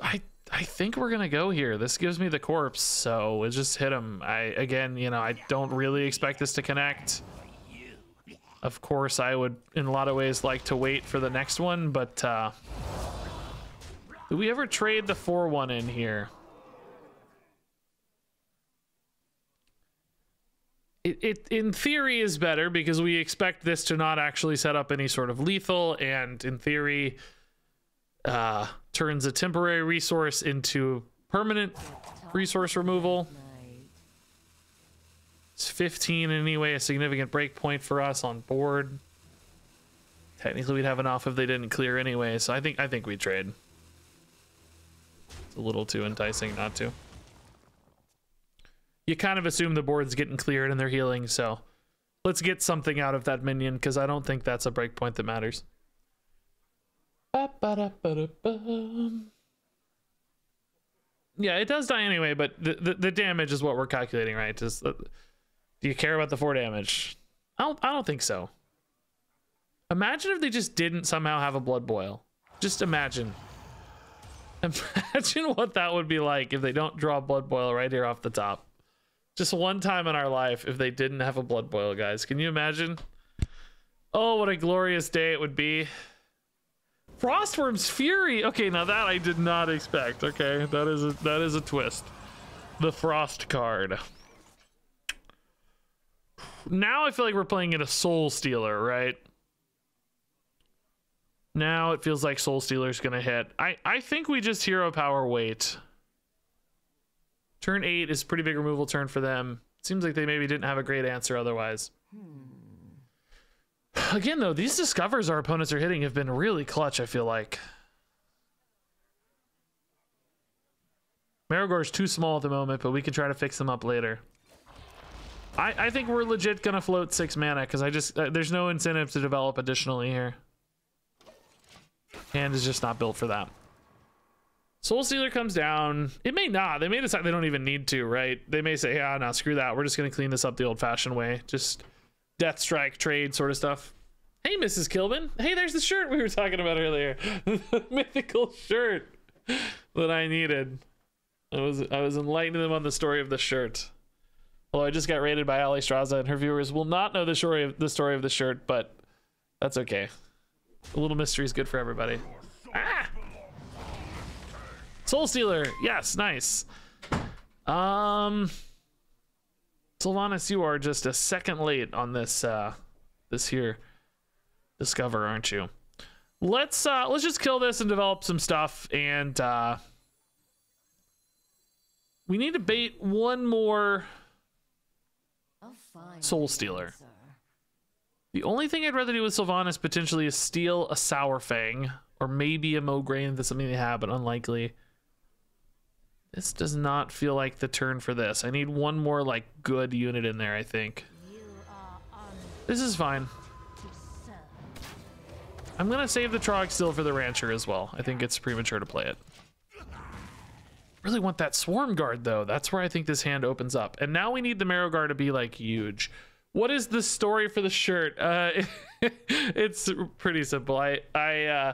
I I think we're gonna go here. This gives me the corpse, so we'll just hit him. I again, you know, I don't really expect this to connect. Of course, I would, in a lot of ways, like to wait for the next one, but uh, do we ever trade the 4-1 in here? It, it, in theory, is better because we expect this to not actually set up any sort of lethal, and in theory, uh, turns a temporary resource into permanent resource removal. It's 15 anyway, a significant breakpoint for us on board. Technically, we'd have enough if they didn't clear anyway, so I think I think we trade. It's a little too enticing not to. You kind of assume the board's getting cleared and they're healing, so let's get something out of that minion because I don't think that's a breakpoint that matters. Yeah, it does die anyway, but the, the, the damage is what we're calculating, right? Just, uh, do you care about the four damage? I don't, I don't think so. Imagine if they just didn't somehow have a blood boil. Just imagine. Imagine what that would be like if they don't draw blood boil right here off the top. Just one time in our life if they didn't have a blood boil, guys. Can you imagine? Oh, what a glorious day it would be. Frostwyrm's Fury. Okay, now that I did not expect. Okay, that is a, that is a twist. The Frost card. Now I feel like we're playing in a Soul Stealer, right? Now it feels like Soul Stealer's gonna hit. I, I think we just hero power wait. Turn 8 is pretty big removal turn for them. Seems like they maybe didn't have a great answer otherwise. Again, though, these discovers our opponents are hitting have been really clutch, I feel like. Marrowgar's too small at the moment, but we can try to fix them up later. I, I think we're legit gonna float six mana because I just uh, there's no incentive to develop additionally here. Hand is just not built for that. Soul Stealer comes down. It may not. They may decide they don't even need to, right? They may say, yeah, no, screw that. We're just going to clean this up the old fashioned way. Just death strike trade sort of stuff. Hey, Mrs. Killbin. Hey, there's the shirt we were talking about earlier. the mythical shirt that I needed. I was I was enlightening them on the story of the shirt. Although I just got raided by Alliestrasza and her viewers will not know the story of the story of the shirt, but that's okay. A little mystery is good for everybody. Ah! Soul Stealer. Yes, nice. Um Sylvanas, you are just a second late on this uh this here discover, aren't you? Let's uh let's just kill this and develop some stuff and uh we need to bait one more Soul Stealer. The only thing I'd rather do with Sylvanas potentially is steal a Sour Fang or maybe a Mograine that's something they have, but unlikely. This does not feel like the turn for this. I need one more like good unit in there, I think. This is fine. I'm gonna save the Trog still for the Rancher as well. I think it's premature to play it. Really want that Swarm Guard though. That's where I think this hand opens up. And now we need the Marrowgar to be like huge. What is the story for the shirt? Uh, it's pretty simple. I I uh,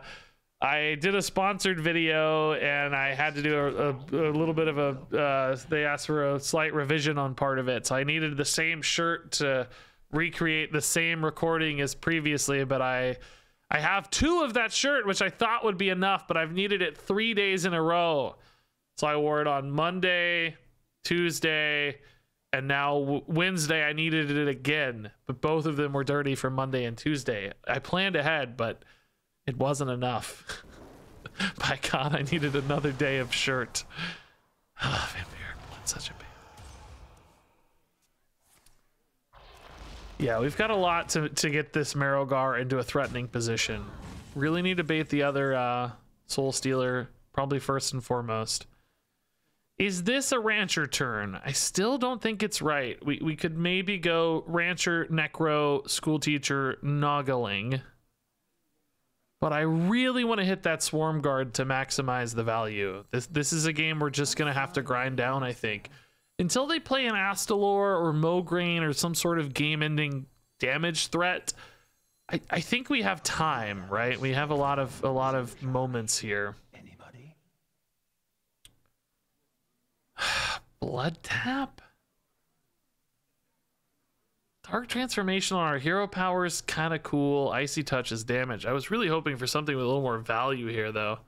I did a sponsored video and I had to do a, a, a little bit of a. Uh, they asked for a slight revision on part of it, so I needed the same shirt to recreate the same recording as previously. But I I have two of that shirt, which I thought would be enough, but I've needed it three days in a row. So I wore it on Monday, Tuesday, and now Wednesday. I needed it again, but both of them were dirty for Monday and Tuesday. I planned ahead, but it wasn't enough. By God, I needed another day of shirt. Ah, Vampiric Blood, such a pain. Yeah, we've got a lot to, to get this Marrowgar into a threatening position. Really need to bait the other uh, Soul Stealer, probably first and foremost. Is this a Rancher turn? I still don't think it's right. We, we could maybe go Rancher, Necro, Schoolteacher, Noggling. But I really want to hit that Swarm Guard to maximize the value. This this is a game we're just going to have to grind down, I think. Until they play an Astalor or Mograine or some sort of game-ending damage threat, I, I think we have time, right? We have a lot of a lot of moments here. Anybody? Blood tap. Dark transformation on our hero powers kind of cool. Icy touch is damage. I was really hoping for something with a little more value here, though.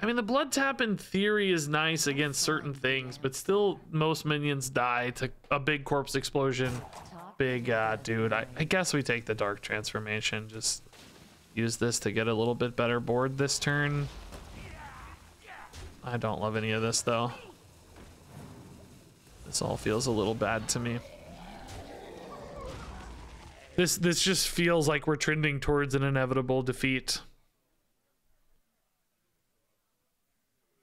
I mean, the blood tap in theory is nice against certain things, but still, most minions die to a big corpse explosion. Big uh, dude. I, I guess we take the dark transformation. Just use this to get a little bit better board this turn. I don't love any of this though. This all feels a little bad to me. This this just feels like we're trending towards an inevitable defeat.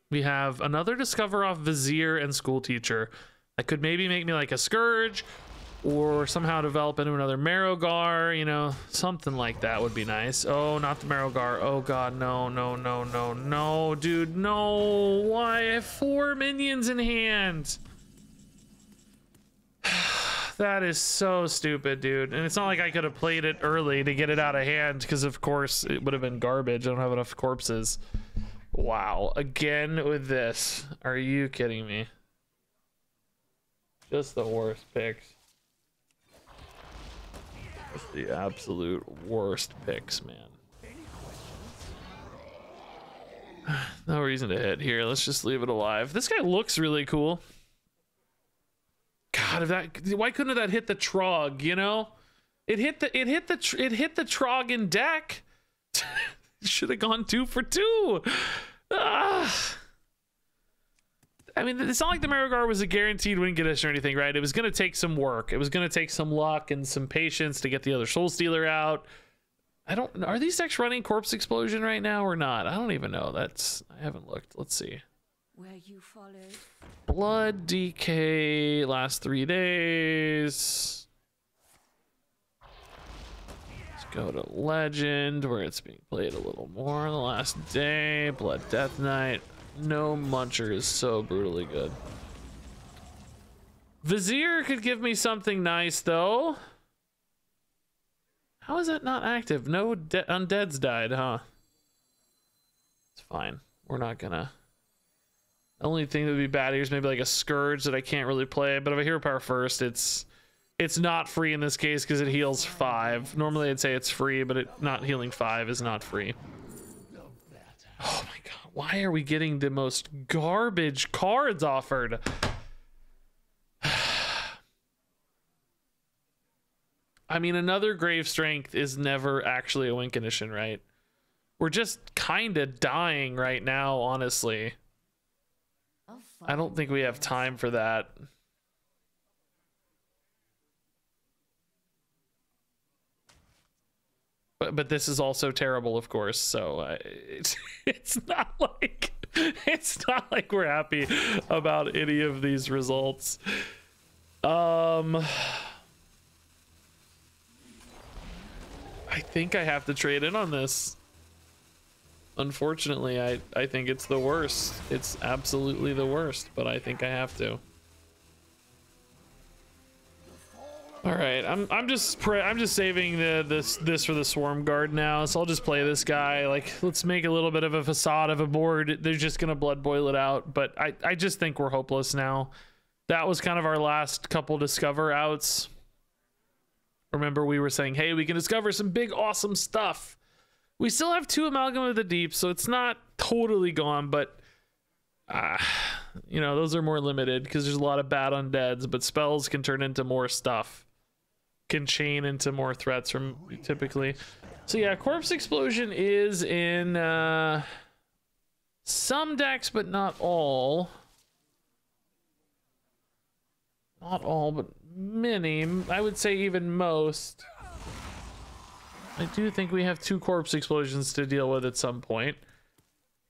We have another discover off Vizier and School Teacher. That could maybe make me like a Scourge or somehow develop into another Marrowgar, you know, something like that would be nice. Oh, not the Marrowgar. Oh god, no, no, no, no, no, dude, no. Why? I have four minions in hand. that is so stupid, dude. And it's not like I could have played it early to get it out of hand, because of course it would have been garbage. I don't have enough corpses. Wow, again with this. Are you kidding me? Just the worst picks. Just the absolute worst picks, man. No reason to hit here. Let's just leave it alive. This guy looks really cool. God, if that why couldn't that hit the trog? You know, it hit the it hit the it hit the trog in deck. Should have gone two for two. Ah. I mean, it's not like the Marrowgar was a guaranteed win condition or anything, right? It was going to take some work. It was going to take some luck and some patience to get the other Soul Stealer out. I don't. Are these decks running Corpse Explosion right now or not? I don't even know. That's. I haven't looked. Let's see. Where you followed. Blood DK last three days. Let's go to Legend where it's being played a little more in the last day. Blood Death Knight. No Muncher is so brutally good. Vizier could give me something nice though. How is it not active? No de- undeads died, huh? It's fine. We're not gonna. Only thing that would be bad here is maybe like a scourge that I can't really play. But if I hero power first, it's it's not free in this case because it heals five. Normally I'd say it's free, but it not healing five is not free. Oh my god, why are we getting the most garbage cards offered? I mean, another grave strength is never actually a win condition, right? We're just kind of dying right now, honestly. I don't think we have time for that. But but this is also terrible, of course. So uh, it's it's not like it's not like we're happy about any of these results. Um, I think I have to trade in on this. Unfortunately, I I think it's the worst. It's absolutely the worst, but I think I have to. All right, I'm I'm just pre- I'm just saving the this this for the swarm guard now. So I'll just play this guy. Like, let's make a little bit of a facade of a board. They're just gonna blood boil it out. But I I just think we're hopeless now. That was kind of our last couple discover outs. Remember, we were saying, hey, we can discover some big awesome stuff. We still have two amalgam of the deep, so it's not totally gone, but uh, you know those are more limited because there's a lot of bad undeads. But spells can turn into more stuff can chain into more threats from typically. So yeah, corpse explosion is in uh, some decks, but not all. Not all, but many. I would say even most. I do think we have two corpse explosions to deal with at some point.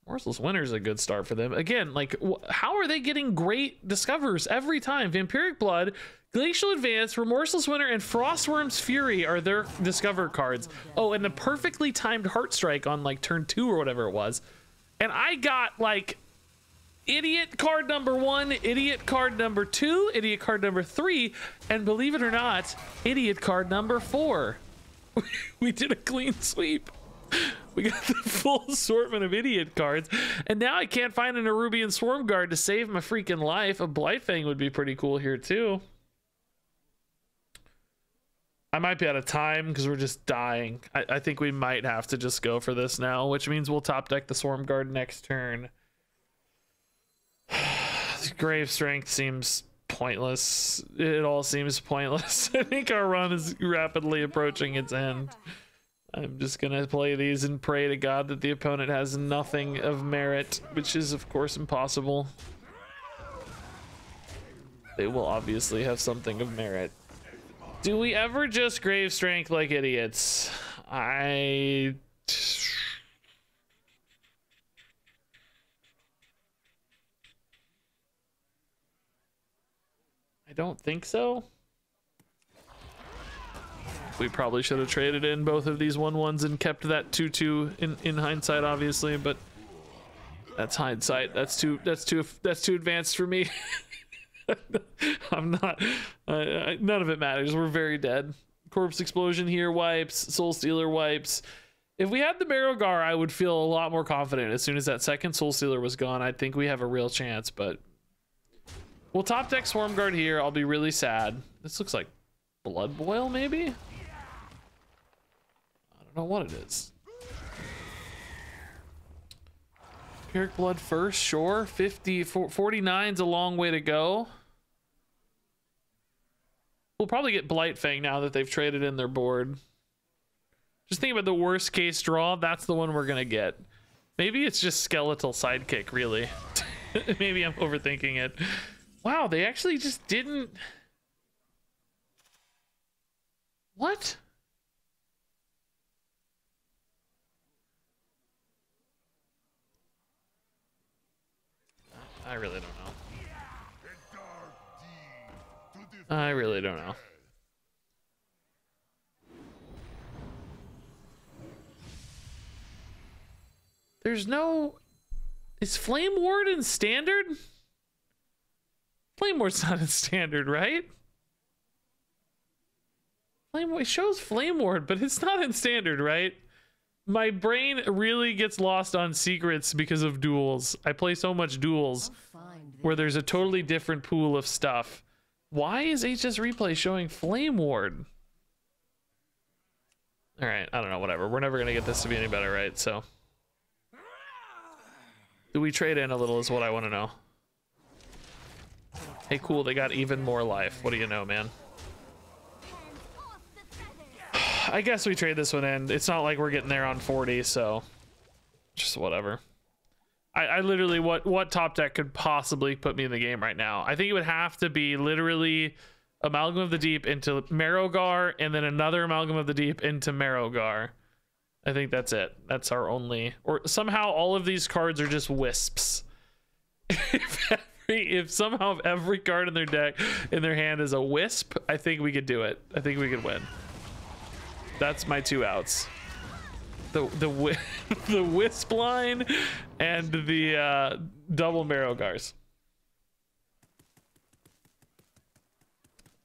Merciless Winter is a good start for them. Again, like, how are they getting great discovers every time? Vampiric Blood, Glacial Advance, Remorseless Winter, and Frostwyrm's Fury are their discover cards. Oh, and the perfectly timed Heart Strike on like turn two or whatever it was. And I got like idiot card number one, idiot card number two, idiot card number three, and believe it or not, idiot card number four. we did a clean sweep. We got the full assortment of idiot cards, and now I can't find an Nerubian Swarm Guard to save my freaking life. A Blightfang would be pretty cool here too. I might be out of time because we're just dying. I, I think we might have to just go for this now, which means we'll top deck the Swarm Guard next turn. Grave Strength seems pointless. It all seems pointless. I think our run is rapidly approaching its end. I'm just gonna play these and pray to God that the opponent has nothing of merit, which is of course impossible. They will obviously have something of merit. Do we ever just grave strength like idiots? I I don't think so. We probably should have traded in both of these one ones and kept that two two in in hindsight, obviously, but that's hindsight. That's too that's too that's too advanced for me. I'm not. I- none of it matters. We're very dead. Corpse explosion here wipes. Soul stealer wipes. If we had the Marrowgar, I would feel a lot more confident. As soon as that second Soul Stealer was gone, I think we have a real chance. But we'll top deck Swarm Guard here. I'll be really sad. This looks like Blood Boil, maybe. I don't know what it is. Vampiric Blood first, sure. 50, 49's a long way to go. We'll probably get Blight Fang now that they've traded in their board. Just think about the worst case draw. That's the one we're going to get. Maybe it's just Skeletal Sidekick, really. Maybe I'm overthinking it. Wow, they actually just didn't. What? I really don't know. I really don't know. There's no Is Flame Ward in standard? Flame Ward's not in standard, right? Flame it shows Flame Ward, but it's not in standard, right? My brain really gets lost on secrets because of duels. I play so much duels where there's a totally different pool of stuff. Why is HS Replay showing Flame Ward? All right, I don't know, whatever. We're never going to get this to be any better, right? So. Do we trade in a little is what I want to know. Hey, cool, they got even more life. What do you know, man? I guess we trade this one in. It's not like we're getting there on 40, so just whatever. I, I literally what what top deck could possibly put me in the game right now? I think it would have to be literally Amalgam of the Deep into Marrowgar and then another Amalgam of the Deep into Marrowgar. I think that's it. That's our only or somehow all of these cards are just wisps. if every if somehow every card in their deck in their hand is a wisp, I think we could do it. I think we could win. That's my two outs. The the the wisp line and the uh, double Marrowgars.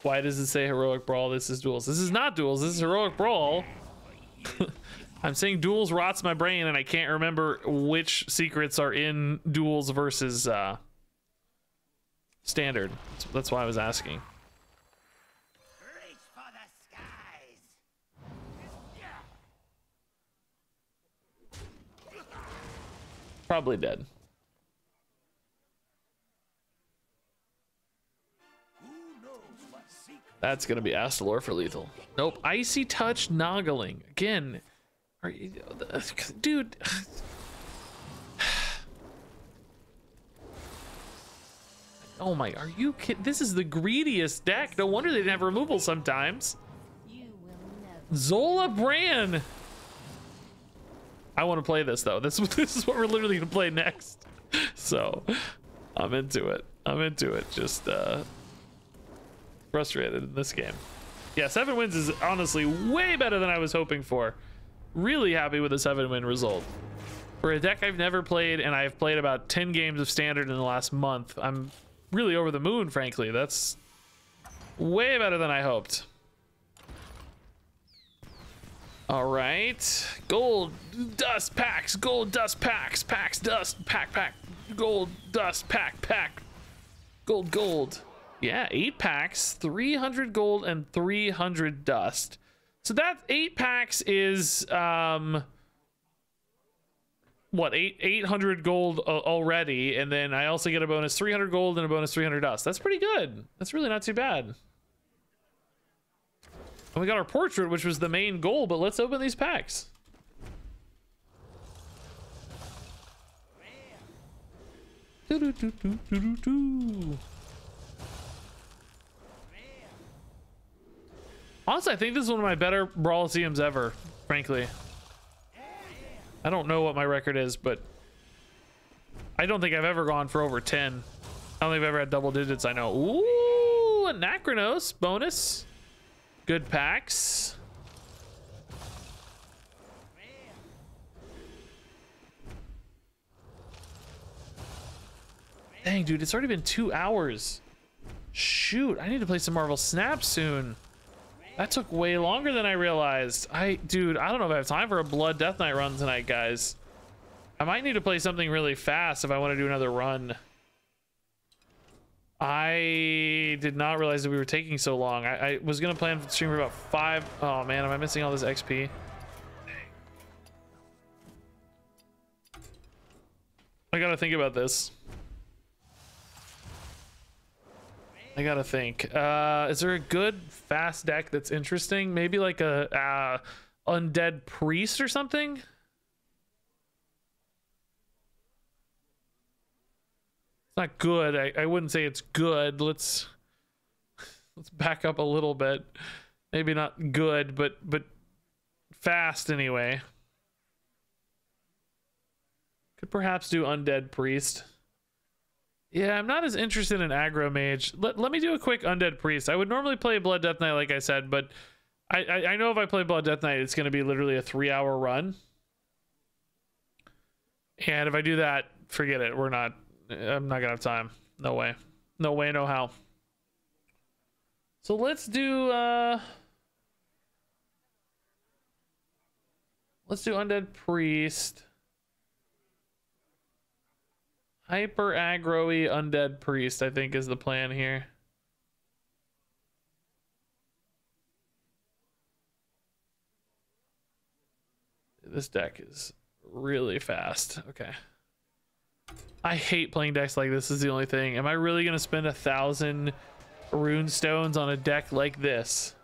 Why does it say heroic brawl? This is duels. This is not duels. This is heroic brawl. I'm saying duels rots my brain, and I can't remember which secrets are in duels versus uh, standard. That's, why I was asking. Reach for the skies. Probably dead. Who knows what secret? That's gonna be Astalor for lethal. Nope. Icy touch noggling again. Are you, uh, dude? Oh my! Are you kidding? This is the greediest deck. No wonder they didn't have removal sometimes. Zola Bran. I want to play this though. This this is what we're literally gonna play next. So I'm into it. I'm into it. Just uh frustrated in this game. Yeah, seven wins is honestly way better than I was hoping for. Really happy with the seven win result. For a deck I've never played, and I've played about 10 games of standard in the last month, I'm really over the moon, frankly. That's way better than I hoped. All right. Gold dust packs, gold dust packs, packs dust, pack, pack, gold dust pack, pack, gold, gold. Yeah, eight packs, 300 gold and 300 dust. So that eight packs is, um, what, eight, 800 gold uh, already. And then I also get a bonus 300 gold and a bonus 300 dust. That's pretty good. That's really not too bad. And we got our portrait, which was the main goal, but let's open these packs. Doo-doo-doo-doo-doo-doo. Honestly, I think this is one of my better Brawliseums ever, frankly. I don't know what my record is, but I don't think I've ever gone for over 10. I don't think I've ever had double digits, I know. Ooh, Anachronos bonus. Good packs. Dang, dude, it's already been two hours. Shoot, I need to play some Marvel Snap soon. That took way longer than I realized. I, dude, I don't know if I have time for a Blood Death Knight run tonight, guys. I might need to play something really fast if I want to do another run. I did not realize that we were taking so long. I, I was gonna plan to stream for about five. Oh man, am I missing all this XP? I gotta think about this. I gotta think. Uh, is there a good fast deck that's interesting? Maybe like a uh, undead priest or something. It's not good. I, I wouldn't say it's good. Let's let's back up a little bit. Maybe not good, but but fast anyway. Could perhaps do undead priest. Yeah, I'm not as interested in aggro mage. Let, let me do a quick undead priest. I would normally play blood death knight like I said, but I, I, I know if I play blood death knight, it's going to be literally a three hour run. And if I do that, forget it. We're not. I'm not gonna have time. No way. No way. No how. So let's do. uh Let's do undead priest. Hyper aggro undead priest, I think, is the plan here. This deck is really fast. Okay. I hate playing decks like this is the only thing. Am I really going to spend a thousand rune stones on a deck like this?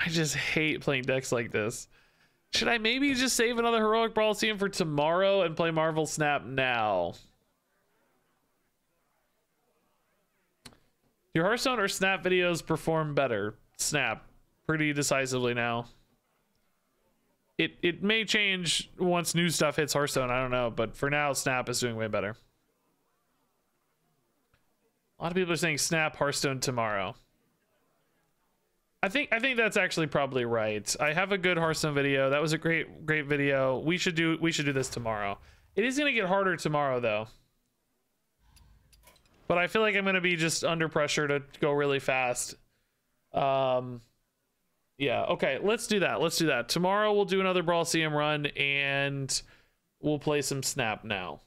I just hate playing decks like this. Should I maybe just save another Heroic Brawliseum for tomorrow and play Marvel Snap now? Your Hearthstone or Snap videos perform better. Snap. Pretty decisively now. It it may change once new stuff hits Hearthstone, I don't know, but for now Snap is doing way better. A lot of people are saying Snap Hearthstone tomorrow. I think I think that's actually probably right. I have a good Hearthstone video. That was a great great video. We should do we should do this tomorrow. It is gonna get harder tomorrow though. But I feel like I'm gonna be just under pressure to go really fast. Um yeah, okay, let's do that. Let's do that. Tomorrow we'll do another Brawliseum run and we'll play some Snap now.